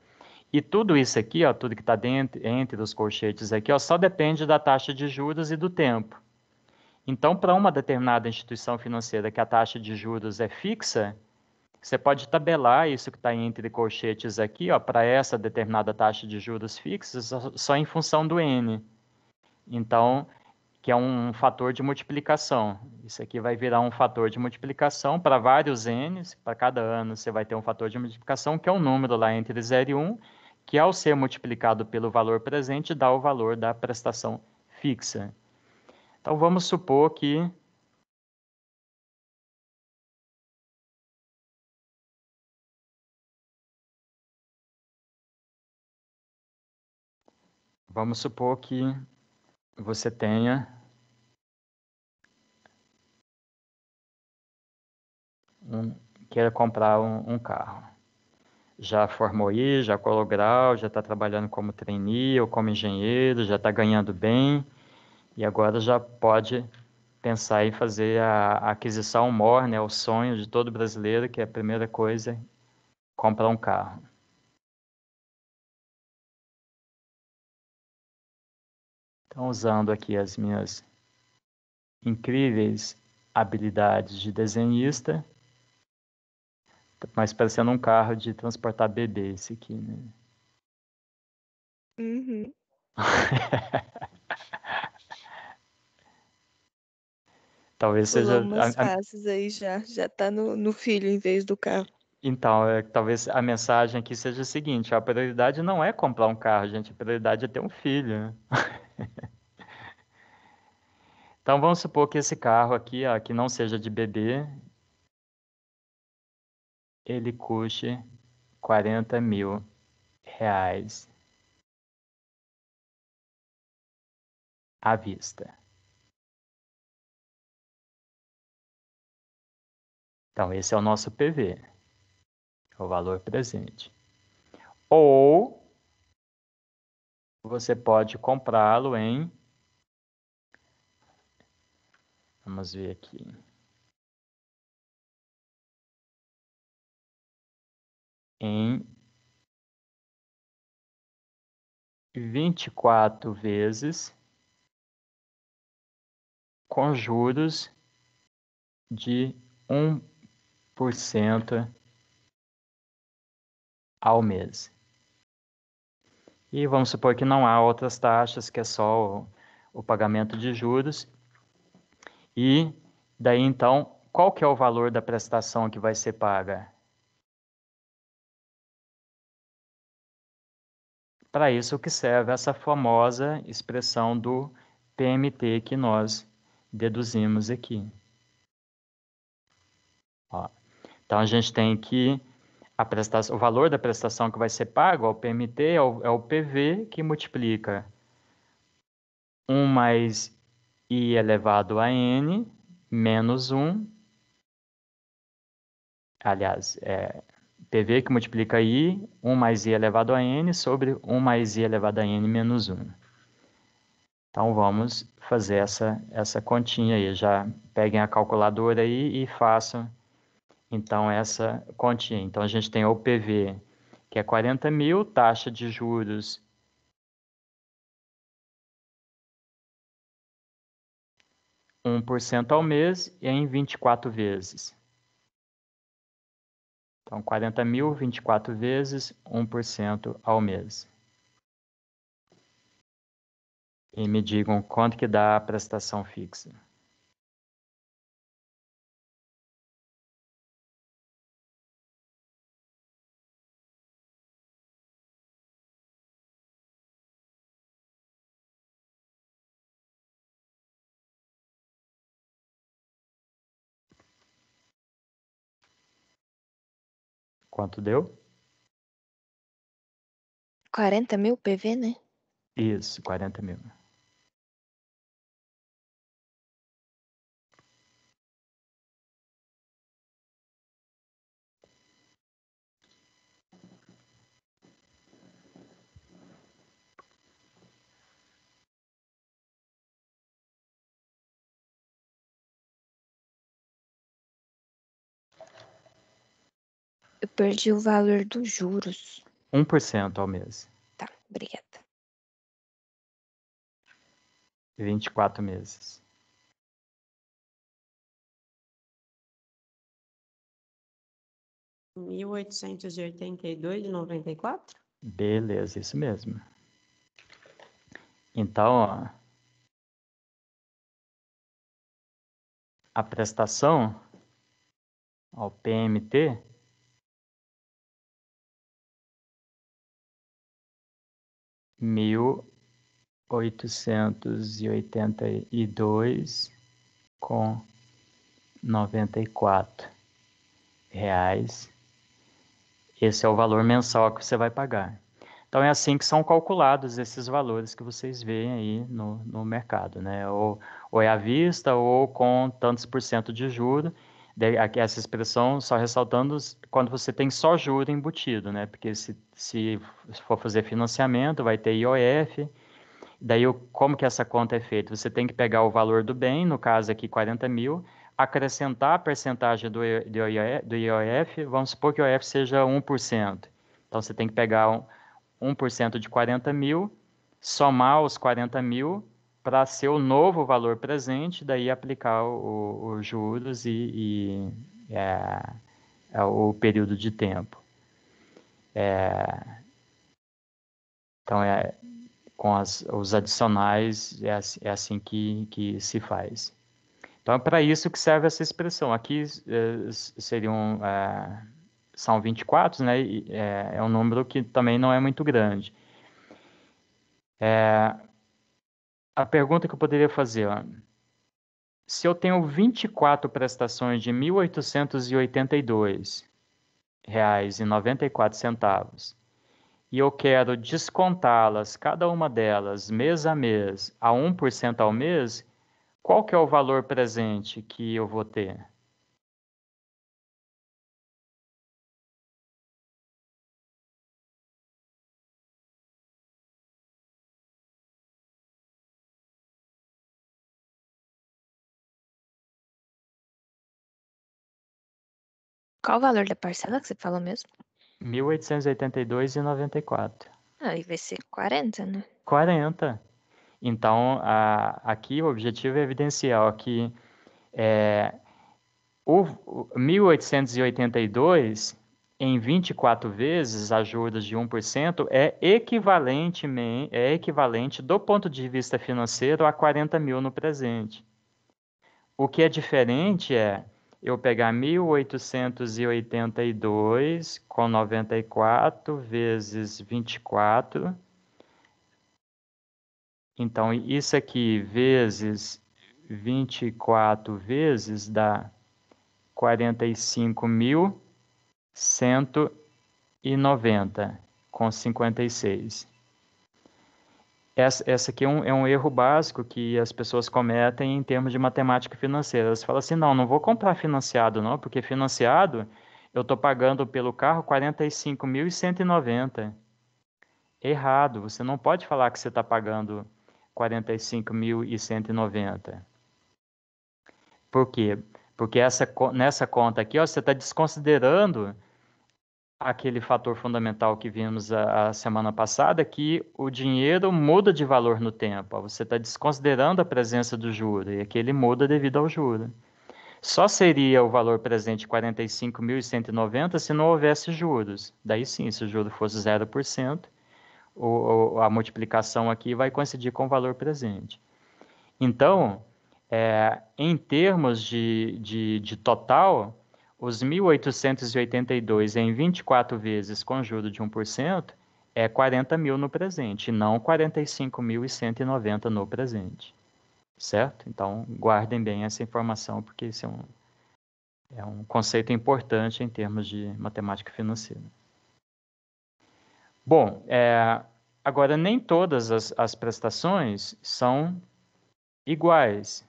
E tudo isso aqui, ó, tudo que está entre os colchetes aqui, ó, só depende da taxa de juros e do tempo. Então, para uma determinada instituição financeira que a taxa de juros é fixa, você pode tabelar isso que está entre colchetes aqui, para essa determinada taxa de juros fixa, só em função do N. Então, que é um fator de multiplicação. Isso aqui vai virar um fator de multiplicação para vários n's, para cada ano você vai ter um fator de multiplicação, que é um número lá entre 0 e 1, que ao ser multiplicado pelo valor presente, dá o valor da prestação fixa. Então, vamos supor que Vamos supor que você tenha um, queira comprar um, um, carro. Já formou aí, já colou grau, já está trabalhando como trainee ou como engenheiro, já está ganhando bem e agora já pode pensar em fazer a, a aquisição maior, né, o sonho de todo brasileiro, que é a primeira coisa, comprar um carro. Então, usando aqui as minhas incríveis habilidades de desenhista, mas parecendo um carro de transportar bebê esse aqui, né? Uhum. talvez seja. Umas fases aí já, já tá no, no filho em vez do carro. Então, é, talvez a mensagem aqui seja a seguinte: a prioridade não é comprar um carro, gente, a prioridade é ter um filho. Então, vamos supor que esse carro aqui, ó, que não seja de bebê, ele custe 40 mil reais à vista. Então, esse é o nosso PV, o valor presente. Ou você pode comprá-lo em. Vamos ver aqui. Em vinte e quatro vezes com juros de um por cento ao mês. E vamos supor que não há outras taxas, que é só o, o pagamento de juros. E daí então, qual que é o valor da prestação que vai ser paga? Para isso que serve essa famosa expressão do PMT que nós deduzimos aqui. Ó. Então a gente tem que a prestação, o valor da prestação que vai ser pago ao PMT é o, é o PV que multiplica 1 mais i elevado a n menos 1, aliás, é, PV que multiplica i, 1 mais i elevado a n sobre 1 mais i elevado a n menos 1. Então vamos fazer essa, essa continha aí. Já peguem a calculadora aí e façam então, essa continha. Então, a gente tem o PV, que é 40 mil, taxa de juros um por cento ao mês em 24 vezes. Então, 40 mil, 24 vezes, 1% ao mês. E me digam quanto que dá a prestação fixa. Quanto deu? 40 mil PV, né? Isso, 40 mil. Perdi o valor dos juros. 1% ao mês. Tá, obrigada. 24 meses. Mil oitocentos e oitenta e dois e noventa e quatro? Beleza, isso mesmo. Então, ó, a prestação ao PMT mil oitocentos e oitenta e dois com noventa e quatro reais. Esse é o valor mensal que você vai pagar. Então é assim que são calculados esses valores que vocês veem aí no, no mercado, né? Ou, ou é à vista ou com tantos por cento de juro. Essa expressão só ressaltando quando você tem só juro embutido, né? Porque se, se for fazer financiamento, vai ter IOF, Daí, como que essa conta é feita? Você tem que pegar o valor do bem, no caso aqui 40 mil, acrescentar a percentagem do, do IOF, vamos supor que o IOF seja 1%. Então, você tem que pegar 1% de 40 mil, somar os 40 mil para ser o novo valor presente, daí aplicar os juros e, e é, é o período de tempo. É, então, é, com as, os adicionais, é, é assim que, que se faz. Então, é para isso que serve essa expressão. Aqui é, seriam, é, são 24, né? É, é, um número que também não é muito grande. É, a pergunta que eu poderia fazer, ó, se eu tenho 24 prestações de R$ 1.882,94 e eu quero descontá-las, cada uma delas, mês a mês, a 1% ao mês, qual que é o valor presente que eu vou ter? Qual o valor da parcela que você falou mesmo? 1882,94. Aí vai ser 40, né? 40. Então, a, aqui o objetivo é evidenciar que é, o, o 1882 em 24 vezes a juros de 1% é equivalente, é equivalente do ponto de vista financeiro a 40 mil no presente. O que é diferente é eu pegar 1882 com 94 vezes 24. Então, isso aqui vezes 24 vezes dá 45.190 com 56. Essa, essa aqui é um, é um erro básico que as pessoas cometem em termos de matemática financeira. Elas falam assim, não, não vou comprar financiado não, porque financiado eu estou pagando pelo carro 45.190. Errado, você não pode falar que você está pagando 45.190. Por quê? Porque essa, nessa conta aqui, ó, você está desconsiderando aquele fator fundamental que vimos a, a, semana passada, que o dinheiro muda de valor no tempo. Você está desconsiderando a presença do juro, e aquele muda devido ao juro. Só seria o valor presente 45.190 se não houvesse juros. Daí sim, se o juro fosse 0%, o, a multiplicação aqui vai coincidir com o valor presente. Então, é, em termos de, de, de total, os 1.882 em 24 vezes com juro de 1% é 40 mil no presente, não 45.190 no presente. Certo? Então, guardem bem essa informação, porque isso é, um, É um conceito importante em termos de matemática financeira. Bom, é, agora nem todas as, as prestações são iguais.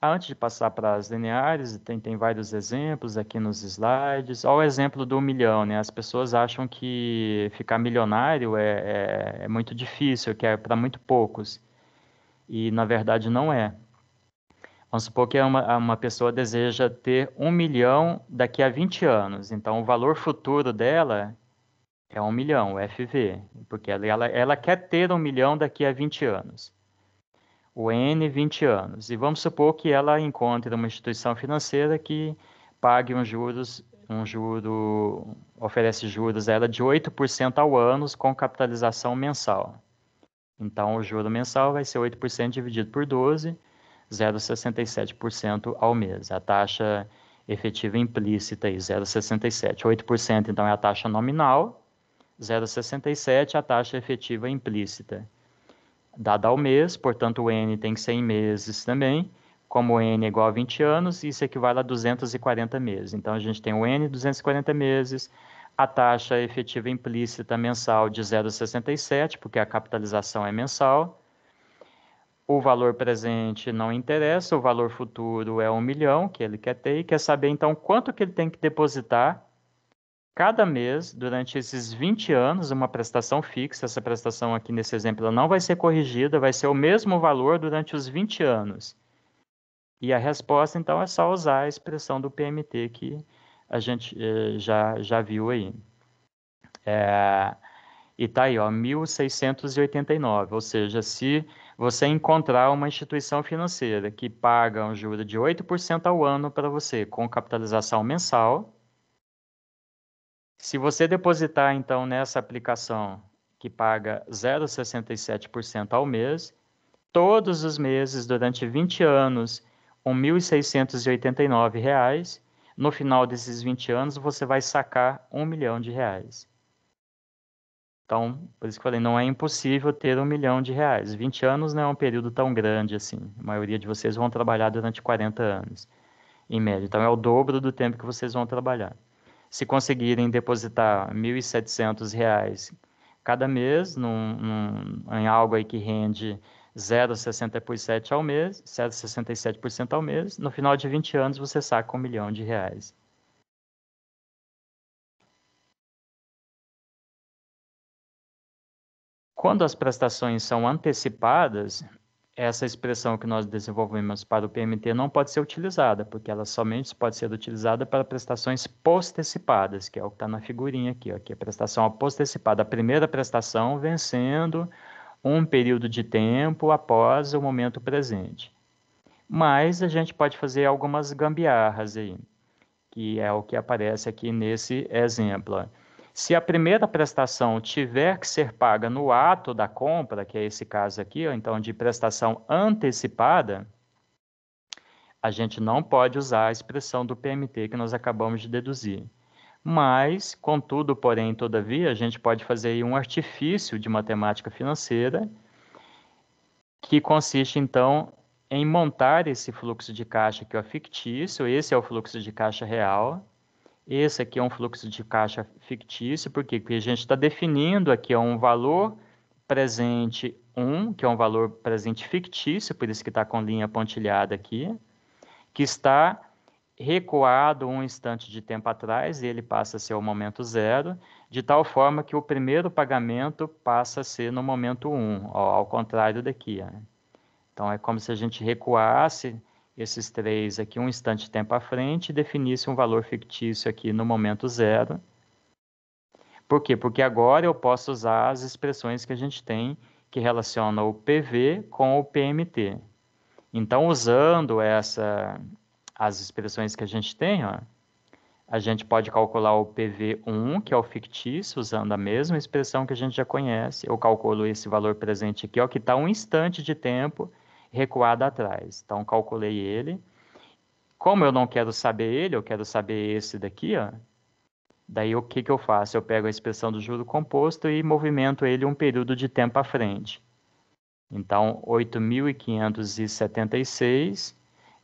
Antes de passar para as lineares, tem, tem vários exemplos aqui nos slides. Olha o exemplo do milhão, né? As pessoas acham que ficar milionário é, é, é muito difícil, que é para muito poucos. E, na verdade, não é. Vamos supor que uma, uma pessoa deseja ter um milhão daqui a 20 anos. Então, o valor futuro dela é um milhão, o FV, porque ela, ela, ela quer ter um milhão daqui a 20 anos o N 20 anos. E vamos supor que ela encontre uma instituição financeira que pague um juros, um juro, oferece juros a ela de 8% ao ano com capitalização mensal. Então, o juro mensal vai ser 8% dividido por 12, 0,67% ao mês. A taxa efetiva implícita aí, 0,67. 8% então é a taxa nominal, 0,67 a taxa efetiva implícita dada ao mês, portanto o N tem que ser em meses também. Como N é igual a 20 anos, isso equivale a 240 meses. Então a gente tem o N 240 meses, a taxa efetiva implícita mensal de 0,67, porque a capitalização é mensal. O valor presente não interessa, o valor futuro é um milhão que ele quer ter e quer saber então quanto que ele tem que depositar cada mês, durante esses 20 anos, uma prestação fixa, essa prestação aqui nesse exemplo não vai ser corrigida, vai ser o mesmo valor durante os 20 anos. E a resposta, então, é só usar a expressão do PMT que a gente eh, já, já viu aí. É, e está aí, ó, 1.689, ou seja, se você encontrar uma instituição financeira que paga um juro de 8% ao ano para você, com capitalização mensal, se você depositar, então, nessa aplicação que paga 0,67% ao mês, todos os meses, durante 20 anos, R$ 1.689, no final desses 20 anos, você vai sacar um milhão de reais. Então, por isso que eu falei, não é impossível ter um milhão de reais. 20 anos não é um período tão grande assim. A maioria de vocês vão trabalhar durante 40 anos, em média. Então, é o dobro do tempo que vocês vão trabalhar se conseguirem depositar R$ 1.700 cada mês num, num, em algo aí que rende 0,67% ao mês, 0,67% ao mês, no final de 20 anos você saca um milhão de reais. Quando as prestações são antecipadas, essa expressão que nós desenvolvemos para o PMT não pode ser utilizada, porque ela somente pode ser utilizada para prestações postecipadas, que é o que está na figurinha aqui, ó, que é a prestação postecipada, a primeira prestação vencendo um período de tempo após o momento presente. Mas a gente pode fazer algumas gambiarras aí, que é o que aparece aqui nesse exemplo. Se a primeira prestação tiver que ser paga no ato da compra, que é esse caso aqui, então de prestação antecipada, a gente não pode usar a expressão do PMT que nós acabamos de deduzir. Mas, contudo, porém, todavia, a gente pode fazer um artifício de matemática financeira que consiste, então, em montar esse fluxo de caixa que é fictício, esse é o fluxo de caixa real, esse aqui é um fluxo de caixa fictício, por quê? Porque a gente está definindo aqui um valor presente 1, que é um valor presente fictício, por isso que está com linha pontilhada aqui, que está recuado um instante de tempo atrás, e ele passa a ser o momento zero, de tal forma que o primeiro pagamento passa a ser no momento 1, ao contrário daqui. Então, é como se a gente recuasse esses três aqui um instante de tempo à frente e definisse um valor fictício aqui no momento zero. Por quê? Porque agora eu posso usar as expressões que a gente tem que relacionam o PV com o PMT. Então, usando essa, as expressões que a gente tem, ó, a gente pode calcular o PV1, que é o fictício, usando a mesma expressão que a gente já conhece. Eu calculo esse valor presente aqui, ó, que está um instante de tempo recuado atrás. Então, calculei ele. Como eu não quero saber ele, eu quero saber esse daqui, ó. Daí, o que, que eu faço? Eu pego a expressão do juro composto e movimento ele um período de tempo à frente. Então, 8.576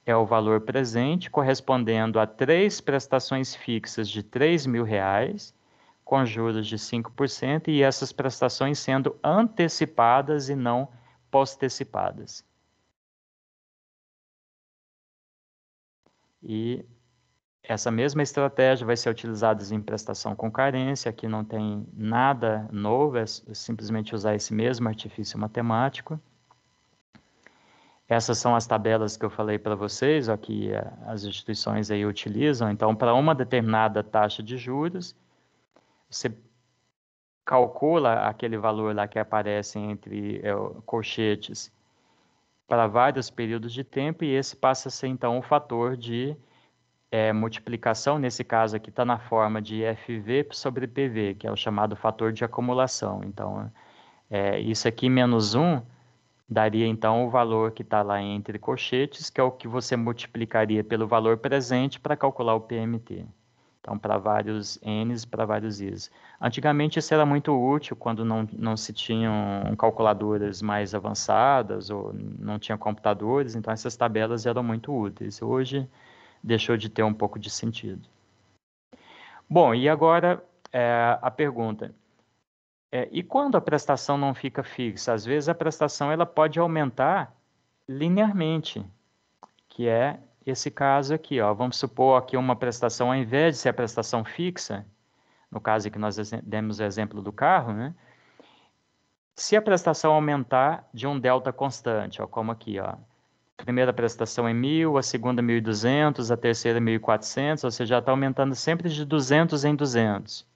é o valor presente, correspondendo a três prestações fixas de R$ reais, com juros de 5%, e essas prestações sendo antecipadas e não postecipadas. E essa mesma estratégia vai ser utilizada em prestação com carência, aqui não tem nada novo, é simplesmente usar esse mesmo artifício matemático. Essas são as tabelas que eu falei para vocês, ó, que eh, as instituições aí utilizam. Então, para uma determinada taxa de juros, você calcula aquele valor lá que aparece entre é, colchetes para vários períodos de tempo e esse passa a ser então o fator de é, multiplicação, nesse caso aqui está na forma de FV sobre PV, que é o chamado fator de acumulação. Então, é, isso aqui menos 1 daria então o valor que está lá entre colchetes, que é o que você multiplicaria pelo valor presente para calcular o PMT. Então, para vários N's, para vários I's. Antigamente isso era muito útil quando não, não se tinham calculadoras mais avançadas ou não tinha computadores, então essas tabelas eram muito úteis. Hoje deixou de ter um pouco de sentido. Bom, e agora é, a pergunta. É, e quando a prestação não fica fixa? Às vezes a prestação ela pode aumentar linearmente, que é esse caso aqui, ó, vamos supor que uma prestação, ao invés de ser a prestação fixa, no caso que nós demos o exemplo do carro, né? Se a prestação aumentar de um delta constante, ó, como aqui, ó, a primeira prestação é 1.000, a segunda 1.200, a terceira 1.400, ou seja, já está aumentando sempre de 200 em 200.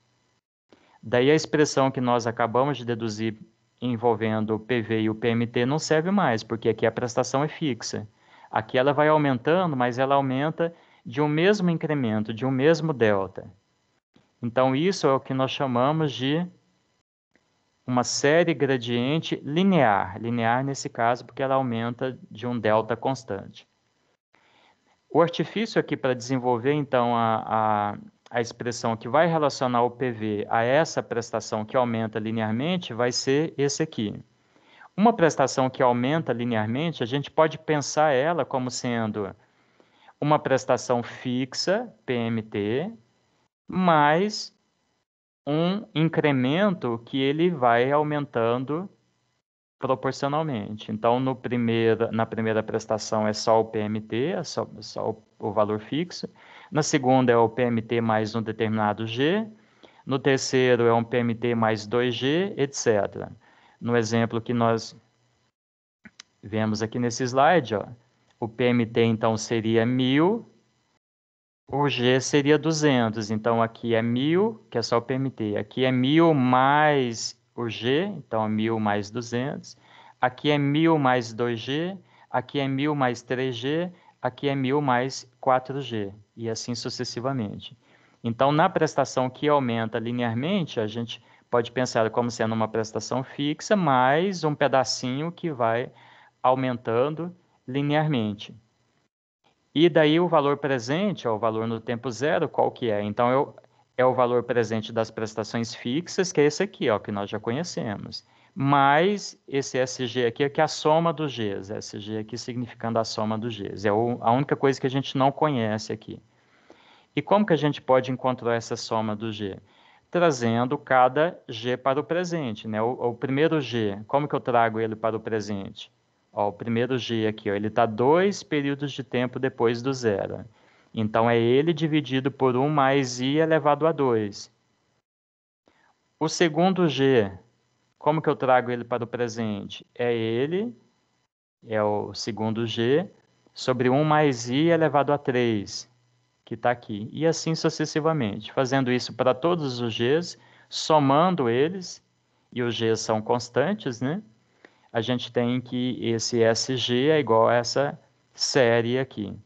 Daí a expressão que nós acabamos de deduzir envolvendo o PV e o PMT não serve mais, porque aqui a prestação é fixa. Aqui ela vai aumentando, mas ela aumenta de um mesmo incremento, de um mesmo delta. Então, isso é o que nós chamamos de uma série gradiente linear. Linear nesse caso, porque ela aumenta de um delta constante. O artifício aqui para desenvolver, então, a, a, a expressão que vai relacionar o PV a essa prestação que aumenta linearmente vai ser esse aqui. Uma prestação que aumenta linearmente, a gente pode pensar ela como sendo uma prestação fixa, PMT, mais um incremento que ele vai aumentando proporcionalmente. Então, no na primeira prestação é só o PMT, é só, só o, o valor fixo. Na segunda é o PMT mais um determinado G. No terceiro é um PMT mais 2G, etc no exemplo que nós vemos aqui nesse slide, ó, o PMT então seria 1000, o G seria 200. Então aqui é 1000, que é só o PMT. Aqui é 1000 mais o G, então é 1000 mais 200. Aqui é 1000 mais 2G, aqui é 1000 mais 3G, aqui é 1000 mais 4G, e assim sucessivamente. Então, na prestação que aumenta linearmente, a gente pode pensar como sendo uma prestação fixa, mais um pedacinho que vai aumentando linearmente. E daí o valor presente, ó, o valor no tempo zero, qual que é? Então, eu, é o valor presente das prestações fixas, que é esse aqui, ó, que nós já conhecemos. Mais esse SG aqui, que é a soma dos Gs. SG aqui significando a soma dos Gs. É o, a única coisa que a gente não conhece aqui. E como que a gente pode encontrar essa soma do G? Trazendo cada G para o presente. Né? O, o, primeiro G, como que eu trago ele para o presente? Ó, o primeiro G aqui, ó, ele está dois períodos de tempo depois do zero. Então, é ele dividido por 1 mais i elevado a 2. O segundo G, como que eu trago ele para o presente? É ele, é o segundo G, sobre 1 mais i elevado a 3 que está aqui, e assim sucessivamente, fazendo isso para todos os Gs, somando eles, e os Gs são constantes, né? A gente tem que esse SG é igual a essa série aqui.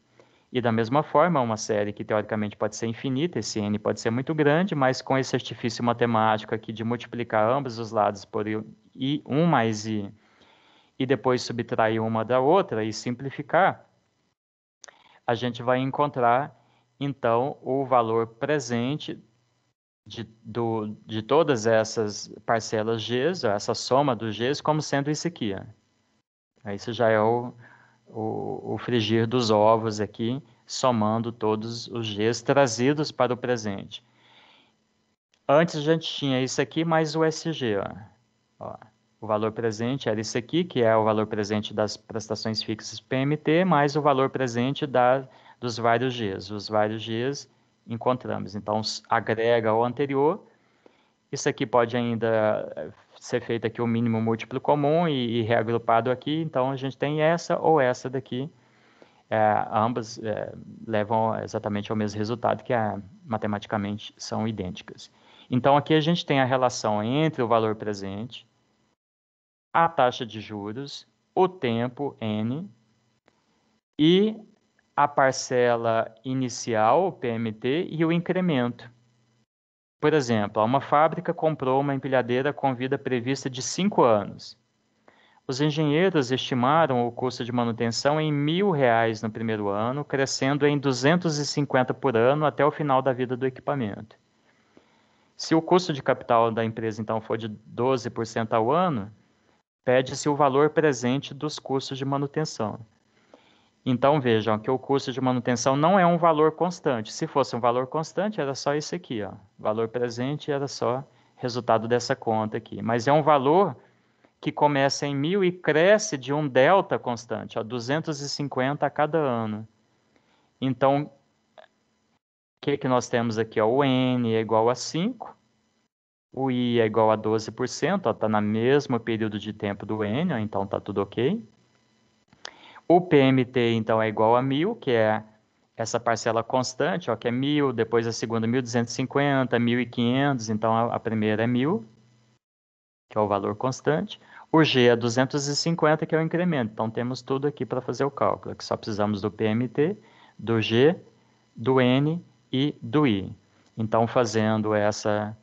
E da mesma forma, uma série que teoricamente pode ser infinita, esse n pode ser muito grande, mas com esse artifício matemático aqui de multiplicar ambos os lados por i, 1 mais i, e depois subtrair uma da outra e simplificar, a gente vai encontrar então o valor presente de, do, de todas essas parcelas Gs, essa soma dos Gs, como sendo isso aqui. Ó. Esse já é o, o, o frigir dos ovos aqui, somando todos os Gs trazidos para o presente. Antes a gente tinha isso aqui mais o SG. Ó. Ó, o valor presente era isso aqui, que é o valor presente das prestações fixas PMT, mais o valor presente da, dos vários Gs. Os vários Gs encontramos. Então, agrega ao anterior. Isso aqui pode ainda eh, ser feito aqui o mínimo múltiplo comum e, e reagrupado aqui. Então, a gente tem essa ou essa daqui. É, ambas é, levam exatamente ao mesmo resultado, que é, matematicamente são idênticas. Então, aqui a gente tem a relação entre o valor presente, a taxa de juros, o tempo n e a parcela inicial, o PMT, e o incremento. Por exemplo, uma fábrica comprou uma empilhadeira com vida prevista de 5 anos. Os engenheiros estimaram o custo de manutenção em mil reais no primeiro ano, crescendo em 250 por ano até o final da vida do equipamento. Se o custo de capital da empresa então for de 12% ao ano, pede-se o valor presente dos custos de manutenção. Então vejam que o custo de manutenção não é um valor constante. Se fosse um valor constante, era só isso aqui, ó. Valor presente era só resultado dessa conta aqui. Mas é um valor que começa em mil e cresce de um delta constante, ó, 250 a cada ano. Então, o que, que nós temos aqui? Ó? O N é igual a 5, o I é igual a 12%, está no mesmo período de tempo do N, ó, então está tudo ok. O PMT, então, é igual a 1.000, que é essa parcela constante, ó, que é 1.000, depois a segunda 1.250, 1.500, então a, primeira é 1.000, que é o valor constante. O G é 250, que é o incremento. Então, temos tudo aqui para fazer o cálculo, que só precisamos do PMT, do G, do N e do I. Então, fazendo essa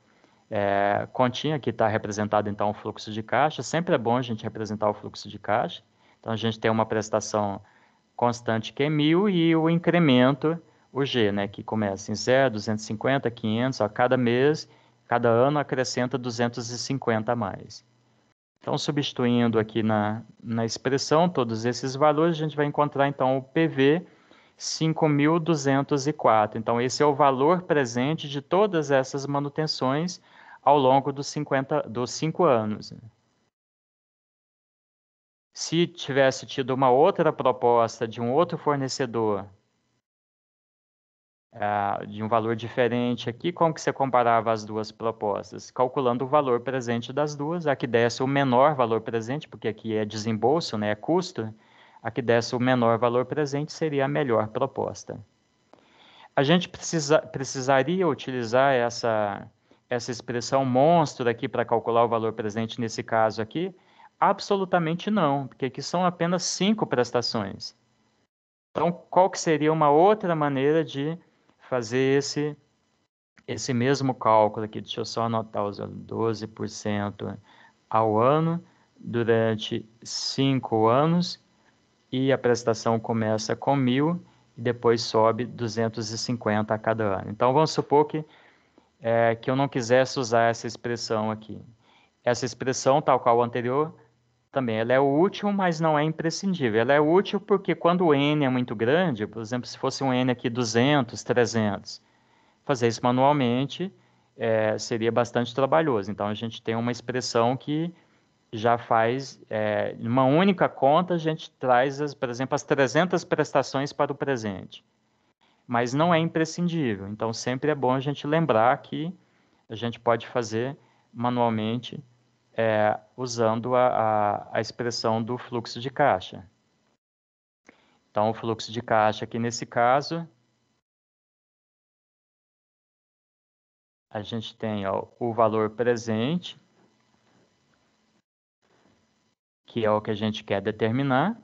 é, continha, que está representado, então, o fluxo de caixa, sempre é bom a gente representar o fluxo de caixa. Então, a gente tem uma prestação constante que é 1.000 e o incremento, o G, né, que começa em 0, 250, 500, a cada mês, cada ano acrescenta 250 a mais. Então, substituindo aqui na, na expressão todos esses valores, a gente vai encontrar, então, o PV 5.204. Então, esse é o valor presente de todas essas manutenções ao longo dos, 50, dos cinco anos. Se tivesse tido uma outra proposta de um outro fornecedor, uh, de um valor diferente aqui, como que você comparava as duas propostas? Calculando o valor presente das duas, a que desse o menor valor presente, porque aqui é desembolso, né, é custo, a que desse o menor valor presente seria a melhor proposta. A gente precisa, precisaria utilizar essa, essa expressão monstro aqui para calcular o valor presente nesse caso aqui, Absolutamente não, porque aqui são apenas cinco prestações. Então, qual que seria uma outra maneira de fazer esse, esse mesmo cálculo aqui? Deixa eu só anotar os 12% ao ano durante cinco anos e a prestação começa com mil e depois sobe 250 a cada ano. Então, vamos supor que, é, que eu não quisesse usar essa expressão aqui. Essa expressão, tal qual o anterior, também. Ela é útil, mas não é imprescindível. Ela é útil porque quando o N é muito grande, por exemplo, se fosse um N aqui 200, 300, fazer isso manualmente é, seria bastante trabalhoso. Então, a gente tem uma expressão que já faz, é, uma única conta, a gente traz, as, por exemplo, as 300 prestações para o presente. Mas não é imprescindível. Então, sempre é bom a gente lembrar que a gente pode fazer manualmente é, usando a, a, a expressão do fluxo de caixa. Então, o fluxo de caixa aqui nesse caso, a gente tem ó, o valor presente, que é o que a gente quer determinar,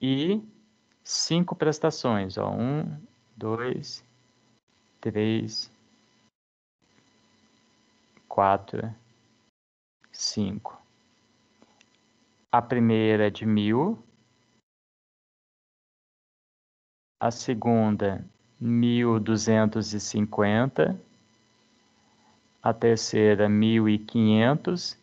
e cinco prestações, ó, um, dois, três, quatro, cinco. A primeira é de mil, a segunda mil duzentos e cinquenta, a terceira mil e quinhentos,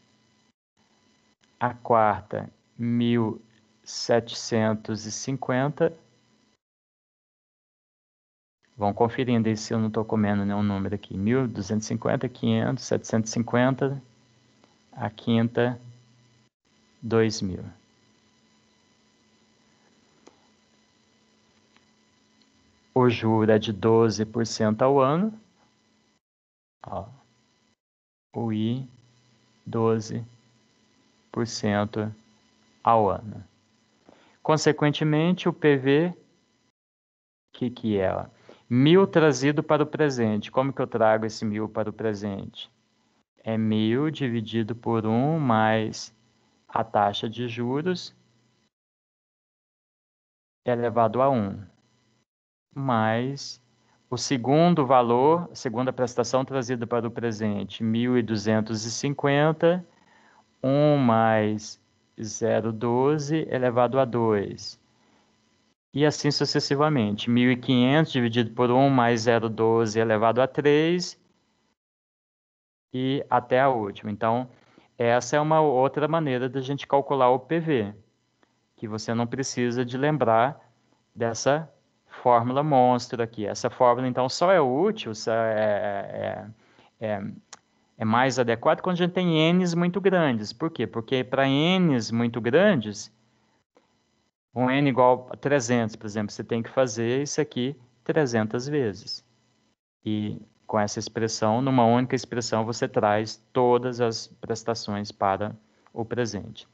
a quarta mil 750. Vão conferindo aí se eu não estou comendo nenhum número aqui. 1.250, 500, 750. A quinta, 2.000. O juro é de 12% ao ano. Ó, o I, 12% ao ano. Consequentemente, o PV, o que, que é? Mil trazido para o presente. Como que eu trago esse mil para o presente? É mil dividido por 1 mais a taxa de juros elevado a 1 mais o segundo valor, a segunda prestação trazida para o presente, 1.250, 1 mais 0,12 elevado a 2. E assim sucessivamente. 1.500 dividido por 1 mais 0,12 elevado a 3 e até a última. Então, essa é uma outra maneira da gente calcular o PV, que você não precisa de lembrar dessa fórmula monstro aqui. Essa fórmula, então, só é útil, é, é, é, é, mais adequado quando a gente tem n's muito grandes. Por quê? Porque para n's muito grandes, um n igual a 300, por exemplo, você tem que fazer isso aqui 300 vezes. E com essa expressão, numa única expressão, você traz todas as prestações para o presente.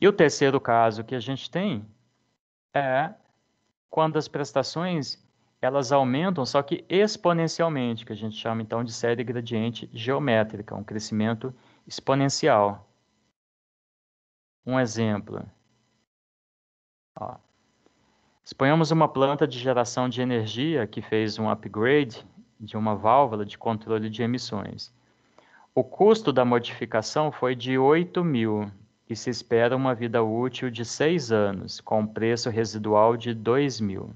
E o terceiro caso que a gente tem é quando as prestações elas aumentam, só que exponencialmente, que a gente chama então de série gradiente geométrica, um crescimento exponencial. Um exemplo. Ó. Exponhamos uma planta de geração de energia que fez um upgrade de uma válvula de controle de emissões. O custo da modificação foi de 8 mil e se espera uma vida útil de seis anos, com preço residual de 2 mil.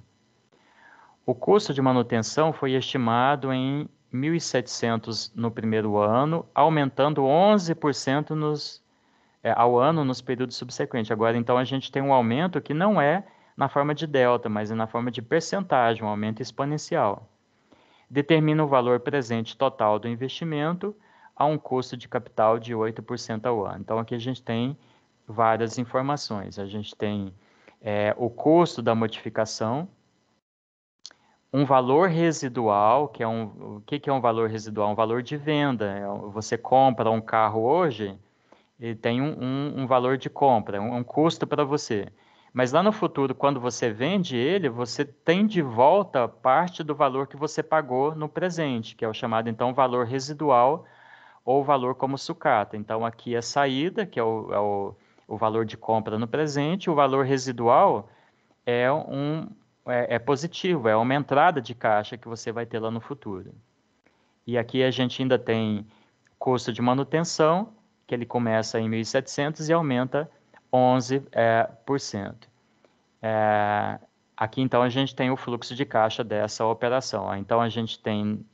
O custo de manutenção foi estimado em 1.700 no primeiro ano, aumentando 11% nos, é, ao ano nos períodos subsequentes. Agora, então, a gente tem um aumento que não é na forma de delta, mas é na forma de percentagem, um aumento exponencial. Determina o valor presente total do investimento a um custo de capital de 8% ao ano. Então, aqui a gente tem várias informações. A gente tem é, o custo da modificação, um valor residual, que é um, o que, que é um valor residual? Um valor de venda. É você compra um carro hoje, ele tem um, um, um valor de compra, um, um custo para você. Mas lá no futuro, quando você vende ele, você tem de volta parte do valor que você pagou no presente, que é o chamado então valor residual ou valor como sucata. Então, aqui é saída, que é o, é o, o valor de compra no presente, o valor residual é, um, é, é positivo, é uma entrada de caixa que você vai ter lá no futuro. E aqui a gente ainda tem custo de manutenção, que ele começa em 1.700 e aumenta 11%. É, por cento. É, aqui, então, a gente tem o fluxo de caixa dessa operação. Então, a gente tem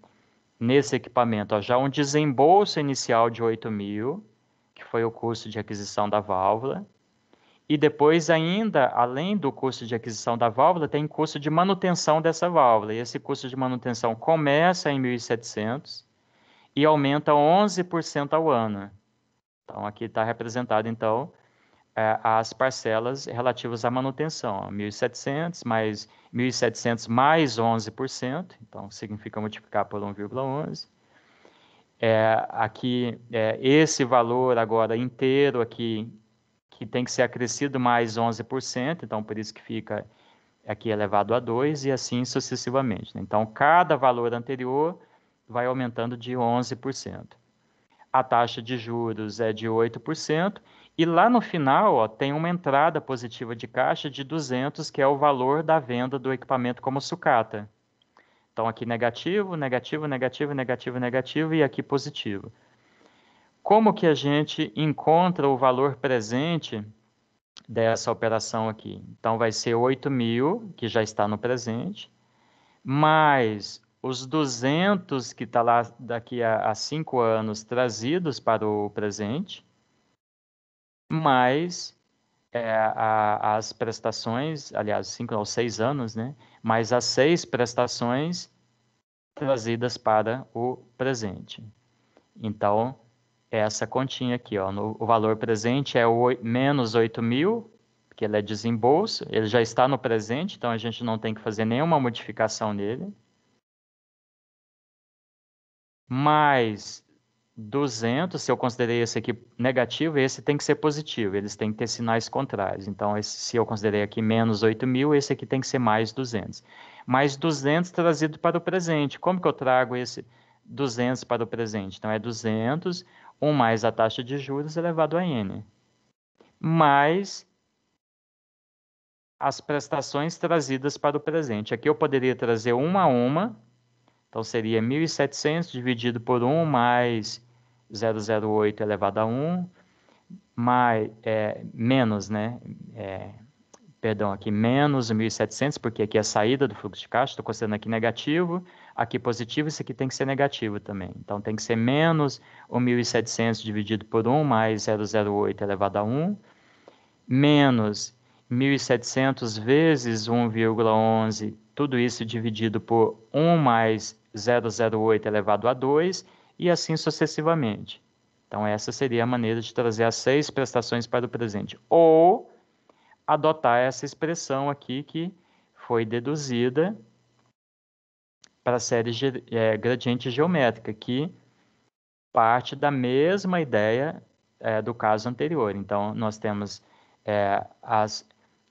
nesse equipamento ó, já um desembolso inicial de 8 mil, que foi o custo de aquisição da válvula, e depois ainda, além do custo de aquisição da válvula, tem custo de manutenção dessa válvula, e esse custo de manutenção começa em 1.700 e aumenta 11% ao ano. Então, aqui está representado, então, é, as parcelas relativas à manutenção, 1.700 mais 1.700 mais 11%, então significa multiplicar por 1,11. É, aqui, é, esse valor agora inteiro aqui, que tem que ser acrescido mais 11%, então por isso que fica aqui elevado a 2 e assim sucessivamente. Né? Então, cada valor anterior vai aumentando de 11%. A taxa de juros é de 8%, e lá no final ó, tem uma entrada positiva de caixa de 200, que é o valor da venda do equipamento como sucata. Então aqui negativo, negativo, negativo, negativo, negativo e aqui positivo. Como que a gente encontra o valor presente dessa operação aqui? Então vai ser 8 mil, que já está no presente, mais os 200 que está lá daqui a 5 anos trazidos para o presente, mais é, a, as prestações, aliás, cinco ou seis anos, né? Mais as seis prestações trazidas para o presente. Então, essa continha aqui, ó, no, o valor presente é o menos 8 mil, que ele é desembolso, ele já está no presente, então a gente não tem que fazer nenhuma modificação nele. Mais 200, se eu considerei esse aqui negativo, esse tem que ser positivo, eles têm que ter sinais contrários. Então, esse, se eu considerei aqui menos 8 mil, esse aqui tem que ser mais 200. Mais 200 trazido para o presente. Como que eu trago esse 200 para o presente? Então, é 200, 1 mais a taxa de juros elevado a n. Mais as prestações trazidas para o presente. Aqui eu poderia trazer uma a uma, então seria 1.700 dividido por 1 mais 008 elevado a 1, mais, é, menos, né? É, perdão, aqui menos 1.700, porque aqui é a saída do fluxo de caixa, estou considerando aqui negativo, aqui positivo, isso aqui tem que ser negativo também. Então tem que ser menos 1.700 dividido por 1 mais 008 elevado a 1, menos 1.700 vezes 1,11, tudo isso dividido por 1 mais 008 elevado a 2, e assim sucessivamente. Então, essa seria a maneira de trazer as seis prestações para o presente. Ou adotar essa expressão aqui que foi deduzida para a série é, gradiente geométrica, que parte da mesma ideia é, do caso anterior. Então, nós temos é, as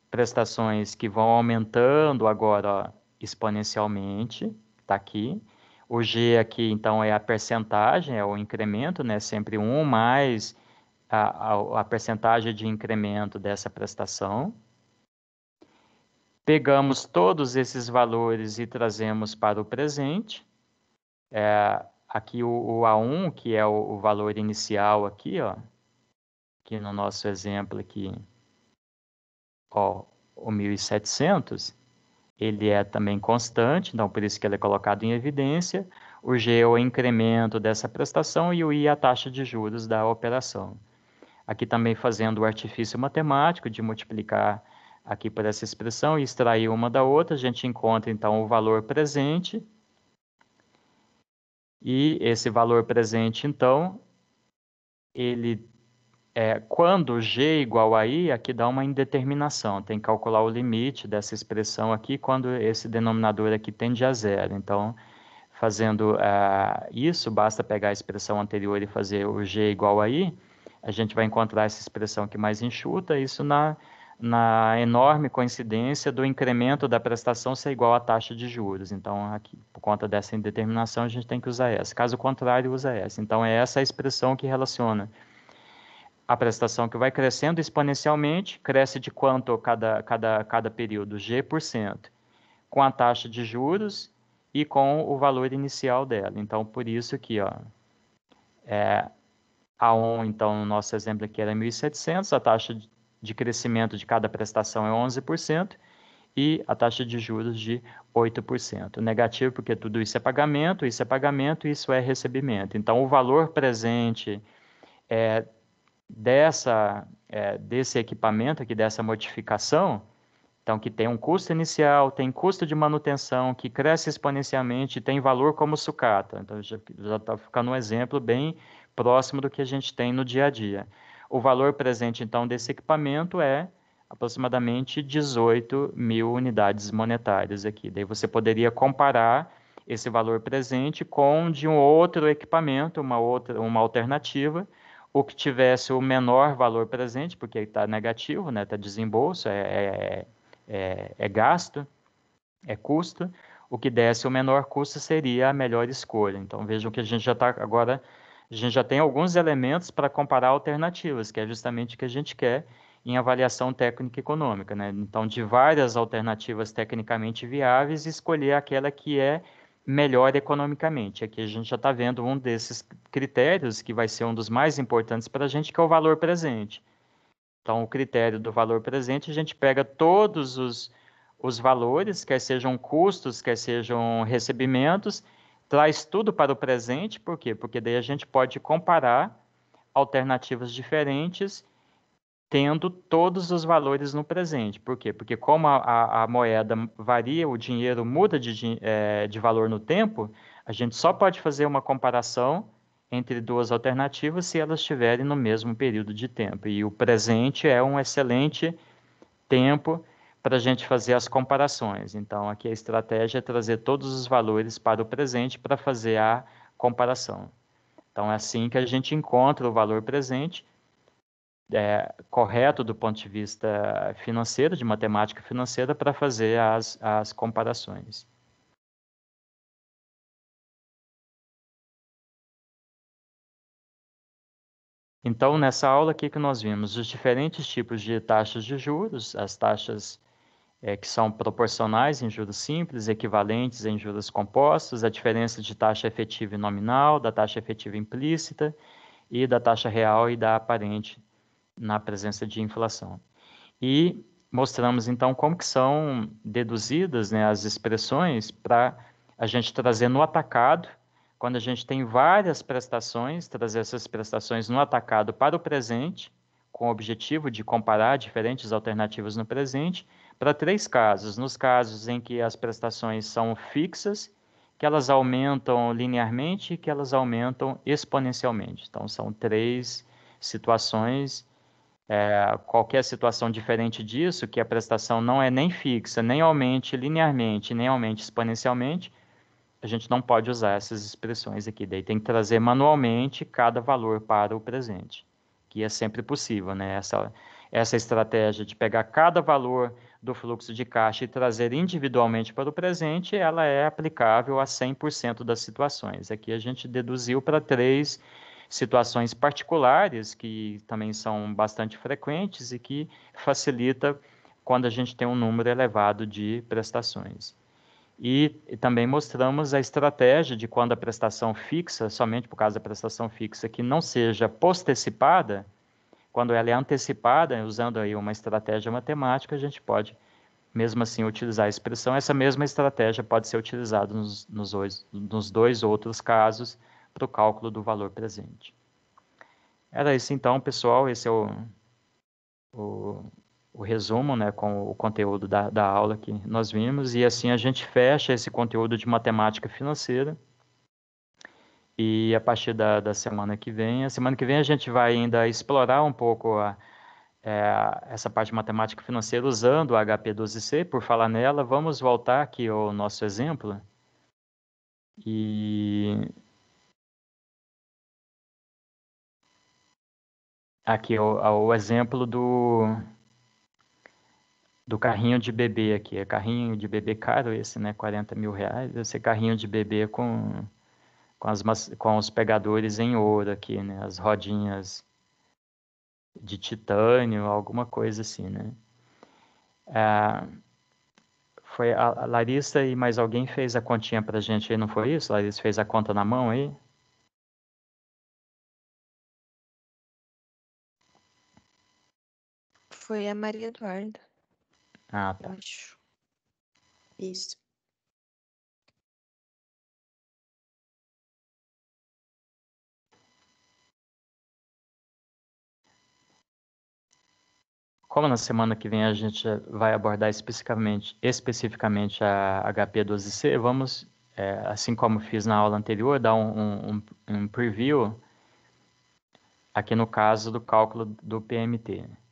prestações que vão aumentando agora ó, exponencialmente, está aqui. O G aqui, então, é a percentagem, é o incremento, né? Sempre 1 mais a, a, a percentagem de incremento dessa prestação. Pegamos todos esses valores e trazemos para o presente. É, aqui o, o, A1, que é o, o valor inicial aqui, ó, aqui no nosso exemplo aqui, ó, o 1.700, ele é também constante, então por isso que ele é colocado em evidência. O G é o incremento dessa prestação e o I é a taxa de juros da operação. Aqui também fazendo o artifício matemático de multiplicar aqui por essa expressão e extrair uma da outra, a gente encontra então o valor presente. E esse valor presente, então, ele é, quando g igual a i, aqui dá uma indeterminação, tem que calcular o limite dessa expressão aqui quando esse denominador aqui tende a zero. Então, fazendo uh, isso, basta pegar a expressão anterior e fazer o g igual a i, a gente vai encontrar essa expressão aqui mais enxuta, isso na, na enorme coincidência do incremento da prestação ser igual à taxa de juros. Então, aqui, por conta dessa indeterminação, a gente tem que usar essa. Caso contrário, usa essa. Então, é essa a expressão que relaciona a prestação que vai crescendo exponencialmente, cresce de quanto cada, cada, cada período? G%, com a taxa de juros e com o valor inicial dela. Então, por isso que, ó, é, A1, então, no nosso exemplo aqui era 1.700, a taxa de crescimento de cada prestação é 11%, e a taxa de juros de 8%. Negativo porque tudo isso é pagamento, isso é pagamento, isso é recebimento. Então, o valor presente é, dessa, é, desse equipamento aqui, dessa modificação, então que tem um custo inicial, tem custo de manutenção, que cresce exponencialmente, tem valor como sucata. Então já está ficando um exemplo bem próximo do que a gente tem no dia a dia. O valor presente, então, desse equipamento é aproximadamente 18 mil unidades monetárias aqui. Daí você poderia comparar esse valor presente com de um outro equipamento, uma outra, uma alternativa, o que tivesse o menor valor presente, porque está negativo, está né, tá desembolso, é, é, é, é, gasto, é custo, o que desse o menor custo seria a melhor escolha. Então vejam que a gente já está agora, a gente já tem alguns elementos para comparar alternativas, que é justamente o que a gente quer em avaliação técnica econômica. Né? Então, de várias alternativas tecnicamente viáveis, escolher aquela que é melhor economicamente. Aqui a gente já está vendo um desses critérios que vai ser um dos mais importantes para a gente, que é o valor presente. Então, o critério do valor presente, a gente pega todos os, os valores, quer sejam custos, quer sejam recebimentos, traz tudo para o presente, por quê? Porque daí a gente pode comparar alternativas diferentes tendo todos os valores no presente. Por quê? Porque como a, a, a moeda varia, o dinheiro muda de, é, de valor no tempo, a gente só pode fazer uma comparação entre duas alternativas se elas estiverem no mesmo período de tempo. E o presente é um excelente tempo para a gente fazer as comparações. Então, aqui a estratégia é trazer todos os valores para o presente para fazer a comparação. Então, é assim que a gente encontra o valor presente é, correto do ponto de vista financeiro, de matemática financeira, para fazer as, as comparações. Então, nessa aula aqui que nós vimos os diferentes tipos de taxas de juros, as taxas é, que são proporcionais em juros simples, equivalentes em juros compostos, a diferença de taxa efetiva e nominal, da taxa efetiva implícita e da taxa real e da aparente na presença de inflação. E mostramos então como que são deduzidas né, as expressões para a gente trazer no atacado, quando a gente tem várias prestações, trazer essas prestações no atacado para o presente, com o objetivo de comparar diferentes alternativas no presente, para três casos. Nos casos em que as prestações são fixas, que elas aumentam linearmente e que elas aumentam exponencialmente. Então, são três situações é, qualquer situação diferente disso, que a prestação não é nem fixa, nem aumente linearmente, nem aumente exponencialmente, a gente não pode usar essas expressões aqui. Daí tem que trazer manualmente cada valor para o presente, que é sempre possível, né? Essa, essa estratégia de pegar cada valor do fluxo de caixa e trazer individualmente para o presente, ela é aplicável a 100% das situações. Aqui a gente deduziu para três situações particulares que também são bastante frequentes e que facilita quando a gente tem um número elevado de prestações. E, e, também mostramos a estratégia de quando a prestação fixa, somente por causa da prestação fixa, que não seja postecipada, quando ela é antecipada, usando aí uma estratégia matemática, a gente pode, mesmo assim, utilizar a expressão. Essa mesma estratégia pode ser utilizada nos, nos, nos dois outros casos, para o cálculo do valor presente. Era isso então, pessoal. Esse é o, o, o resumo né, com o conteúdo da, da aula que nós vimos. E assim a gente fecha esse conteúdo de matemática financeira. E a partir da, da semana que vem, a semana que vem a gente vai ainda explorar um pouco a, é, essa parte de matemática financeira usando o HP12C. Por falar nela, vamos voltar aqui ao nosso exemplo. E Aqui o, o exemplo do, do carrinho de bebê aqui. É carrinho de bebê caro esse, né? 40 mil reais. Esse carrinho de bebê com, com, as, com os pegadores em ouro aqui, né? As rodinhas de titânio, alguma coisa assim, né? É, foi a Larissa e mais alguém fez a continha pra gente aí, não foi isso? Larissa fez a conta na mão aí? Foi a Maria Eduarda. Ah, tá. Acho. Isso. Como na semana que vem a gente vai abordar especificamente, especificamente a HP12C, vamos, é, assim como fiz na aula anterior, dar um, um, um preview aqui no caso do cálculo do PMT.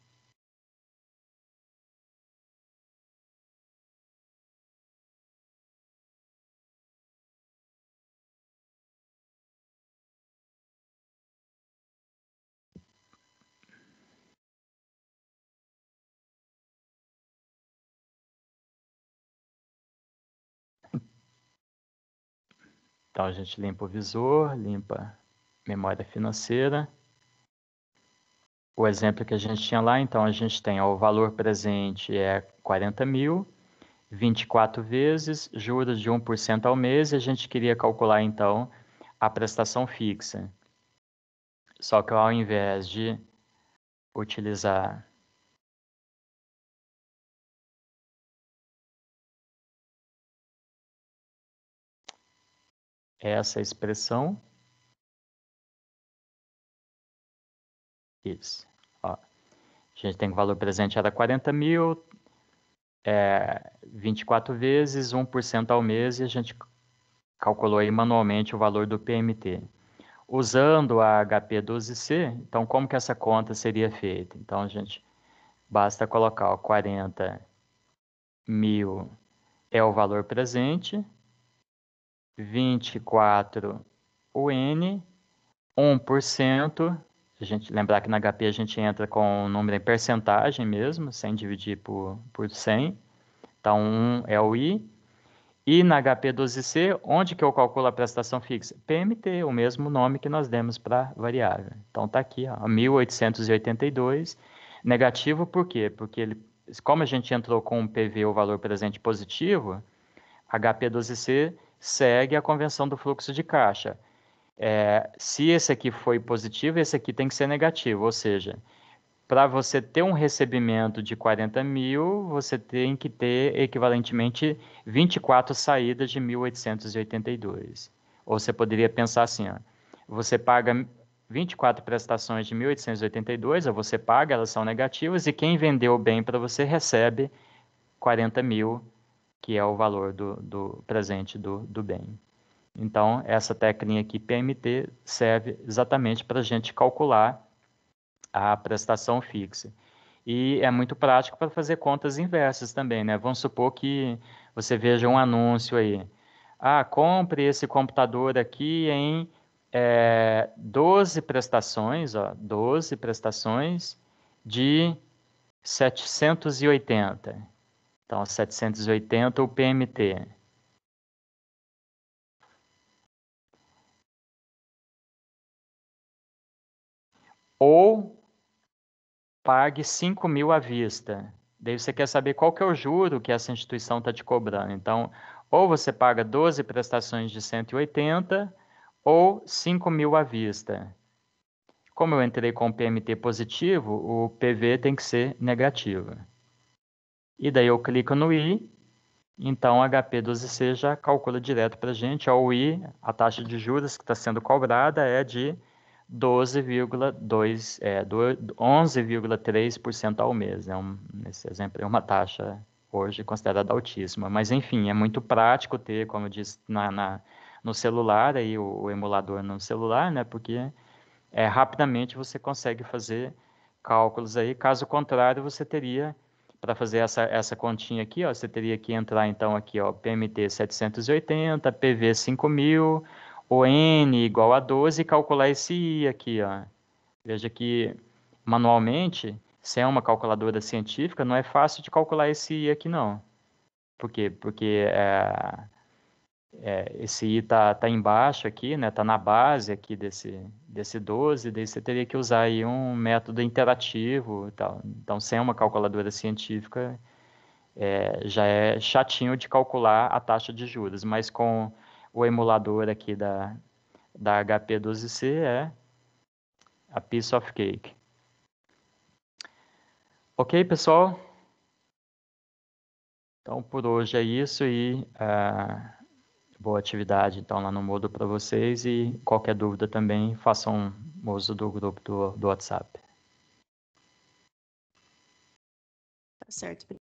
Então a gente limpa o visor, limpa memória financeira. O exemplo que a gente tinha lá, então a gente tem ó, o valor presente é 40 mil, 24 vezes, juros de 1% ao mês, e a gente queria calcular então a prestação fixa. Só que ao invés de utilizar essa expressão. Isso. Ó. A gente tem que o valor presente era 40 mil, é, 24 vezes, 1% ao mês, e a gente calculou aí manualmente o valor do PMT. Usando a HP 12C, então como que essa conta seria feita? Então, a gente basta colocar ó, 40 mil é o valor presente, 24 o N, 1%, a gente lembrar que na HP a gente entra com o número em percentagem mesmo, sem dividir por, por 100. Então, 1 é o I. E na HP 12C, onde que eu calculo a prestação fixa? PMT, o mesmo nome que nós demos para variável. Então, está aqui, ó, 1882. Negativo por quê? Porque ele, como a gente entrou com o PV, o valor presente positivo, HP 12C segue a convenção do fluxo de caixa é, se esse aqui foi positivo, esse aqui tem que ser negativo, ou seja, para você ter um recebimento de 40 mil, você tem que ter equivalentemente 24 saídas de 1.882. Ou você poderia pensar assim, ó, você paga 24 prestações de 1.882, ou você paga, elas são negativas, e quem vendeu bem para você recebe 40 mil, que é o valor do, do presente do, do bem. Então, essa técnica aqui, PMT, serve exatamente para a gente calcular a prestação fixa. E é muito prático para fazer contas inversas também, né? Vamos supor que você veja um anúncio aí. Ah, compre esse computador aqui em é, 12 prestações, ó, 12 prestações de 780. Então, 780 o PMT. ou pague 5 mil à vista. Daí você quer saber qual que é o juro que essa instituição está te cobrando. Então, ou você paga 12 prestações de 180 ou 5 mil à vista. Como eu entrei com PMT positivo, o PV tem que ser negativo. E daí eu clico no I, então HP12C já calcula direto para a gente. O I, a taxa de juros que está sendo cobrada é de 12,2, é, 11,3% ao mês. É um, nesse exemplo, é uma taxa hoje considerada altíssima. Mas, enfim, é muito prático ter, como eu disse, na, na no celular, aí, o, o, emulador no celular, né? Porque é, rapidamente você consegue fazer cálculos aí. Caso contrário, você teria, para fazer essa, essa continha aqui, ó, você teria que entrar, então, aqui, ó, PMT 780, PV 5000, o n igual a 12 e calcular esse i aqui. Ó. Veja que manualmente, sem uma calculadora científica, não é fácil de calcular esse i aqui não. Por quê? Porque é, é, esse i está tá embaixo aqui, né? Está na base aqui desse, desse 12, daí você teria que usar aí um método interativo e tal. Então, sem uma calculadora científica, é, já é chatinho de calcular a taxa de juros, mas com o emulador aqui da, da HP12C é a piece of cake. Ok, pessoal? Então, por hoje é isso e uh, boa atividade então lá no Modo para vocês e qualquer dúvida também façam uso do grupo do, do WhatsApp. Tá certo.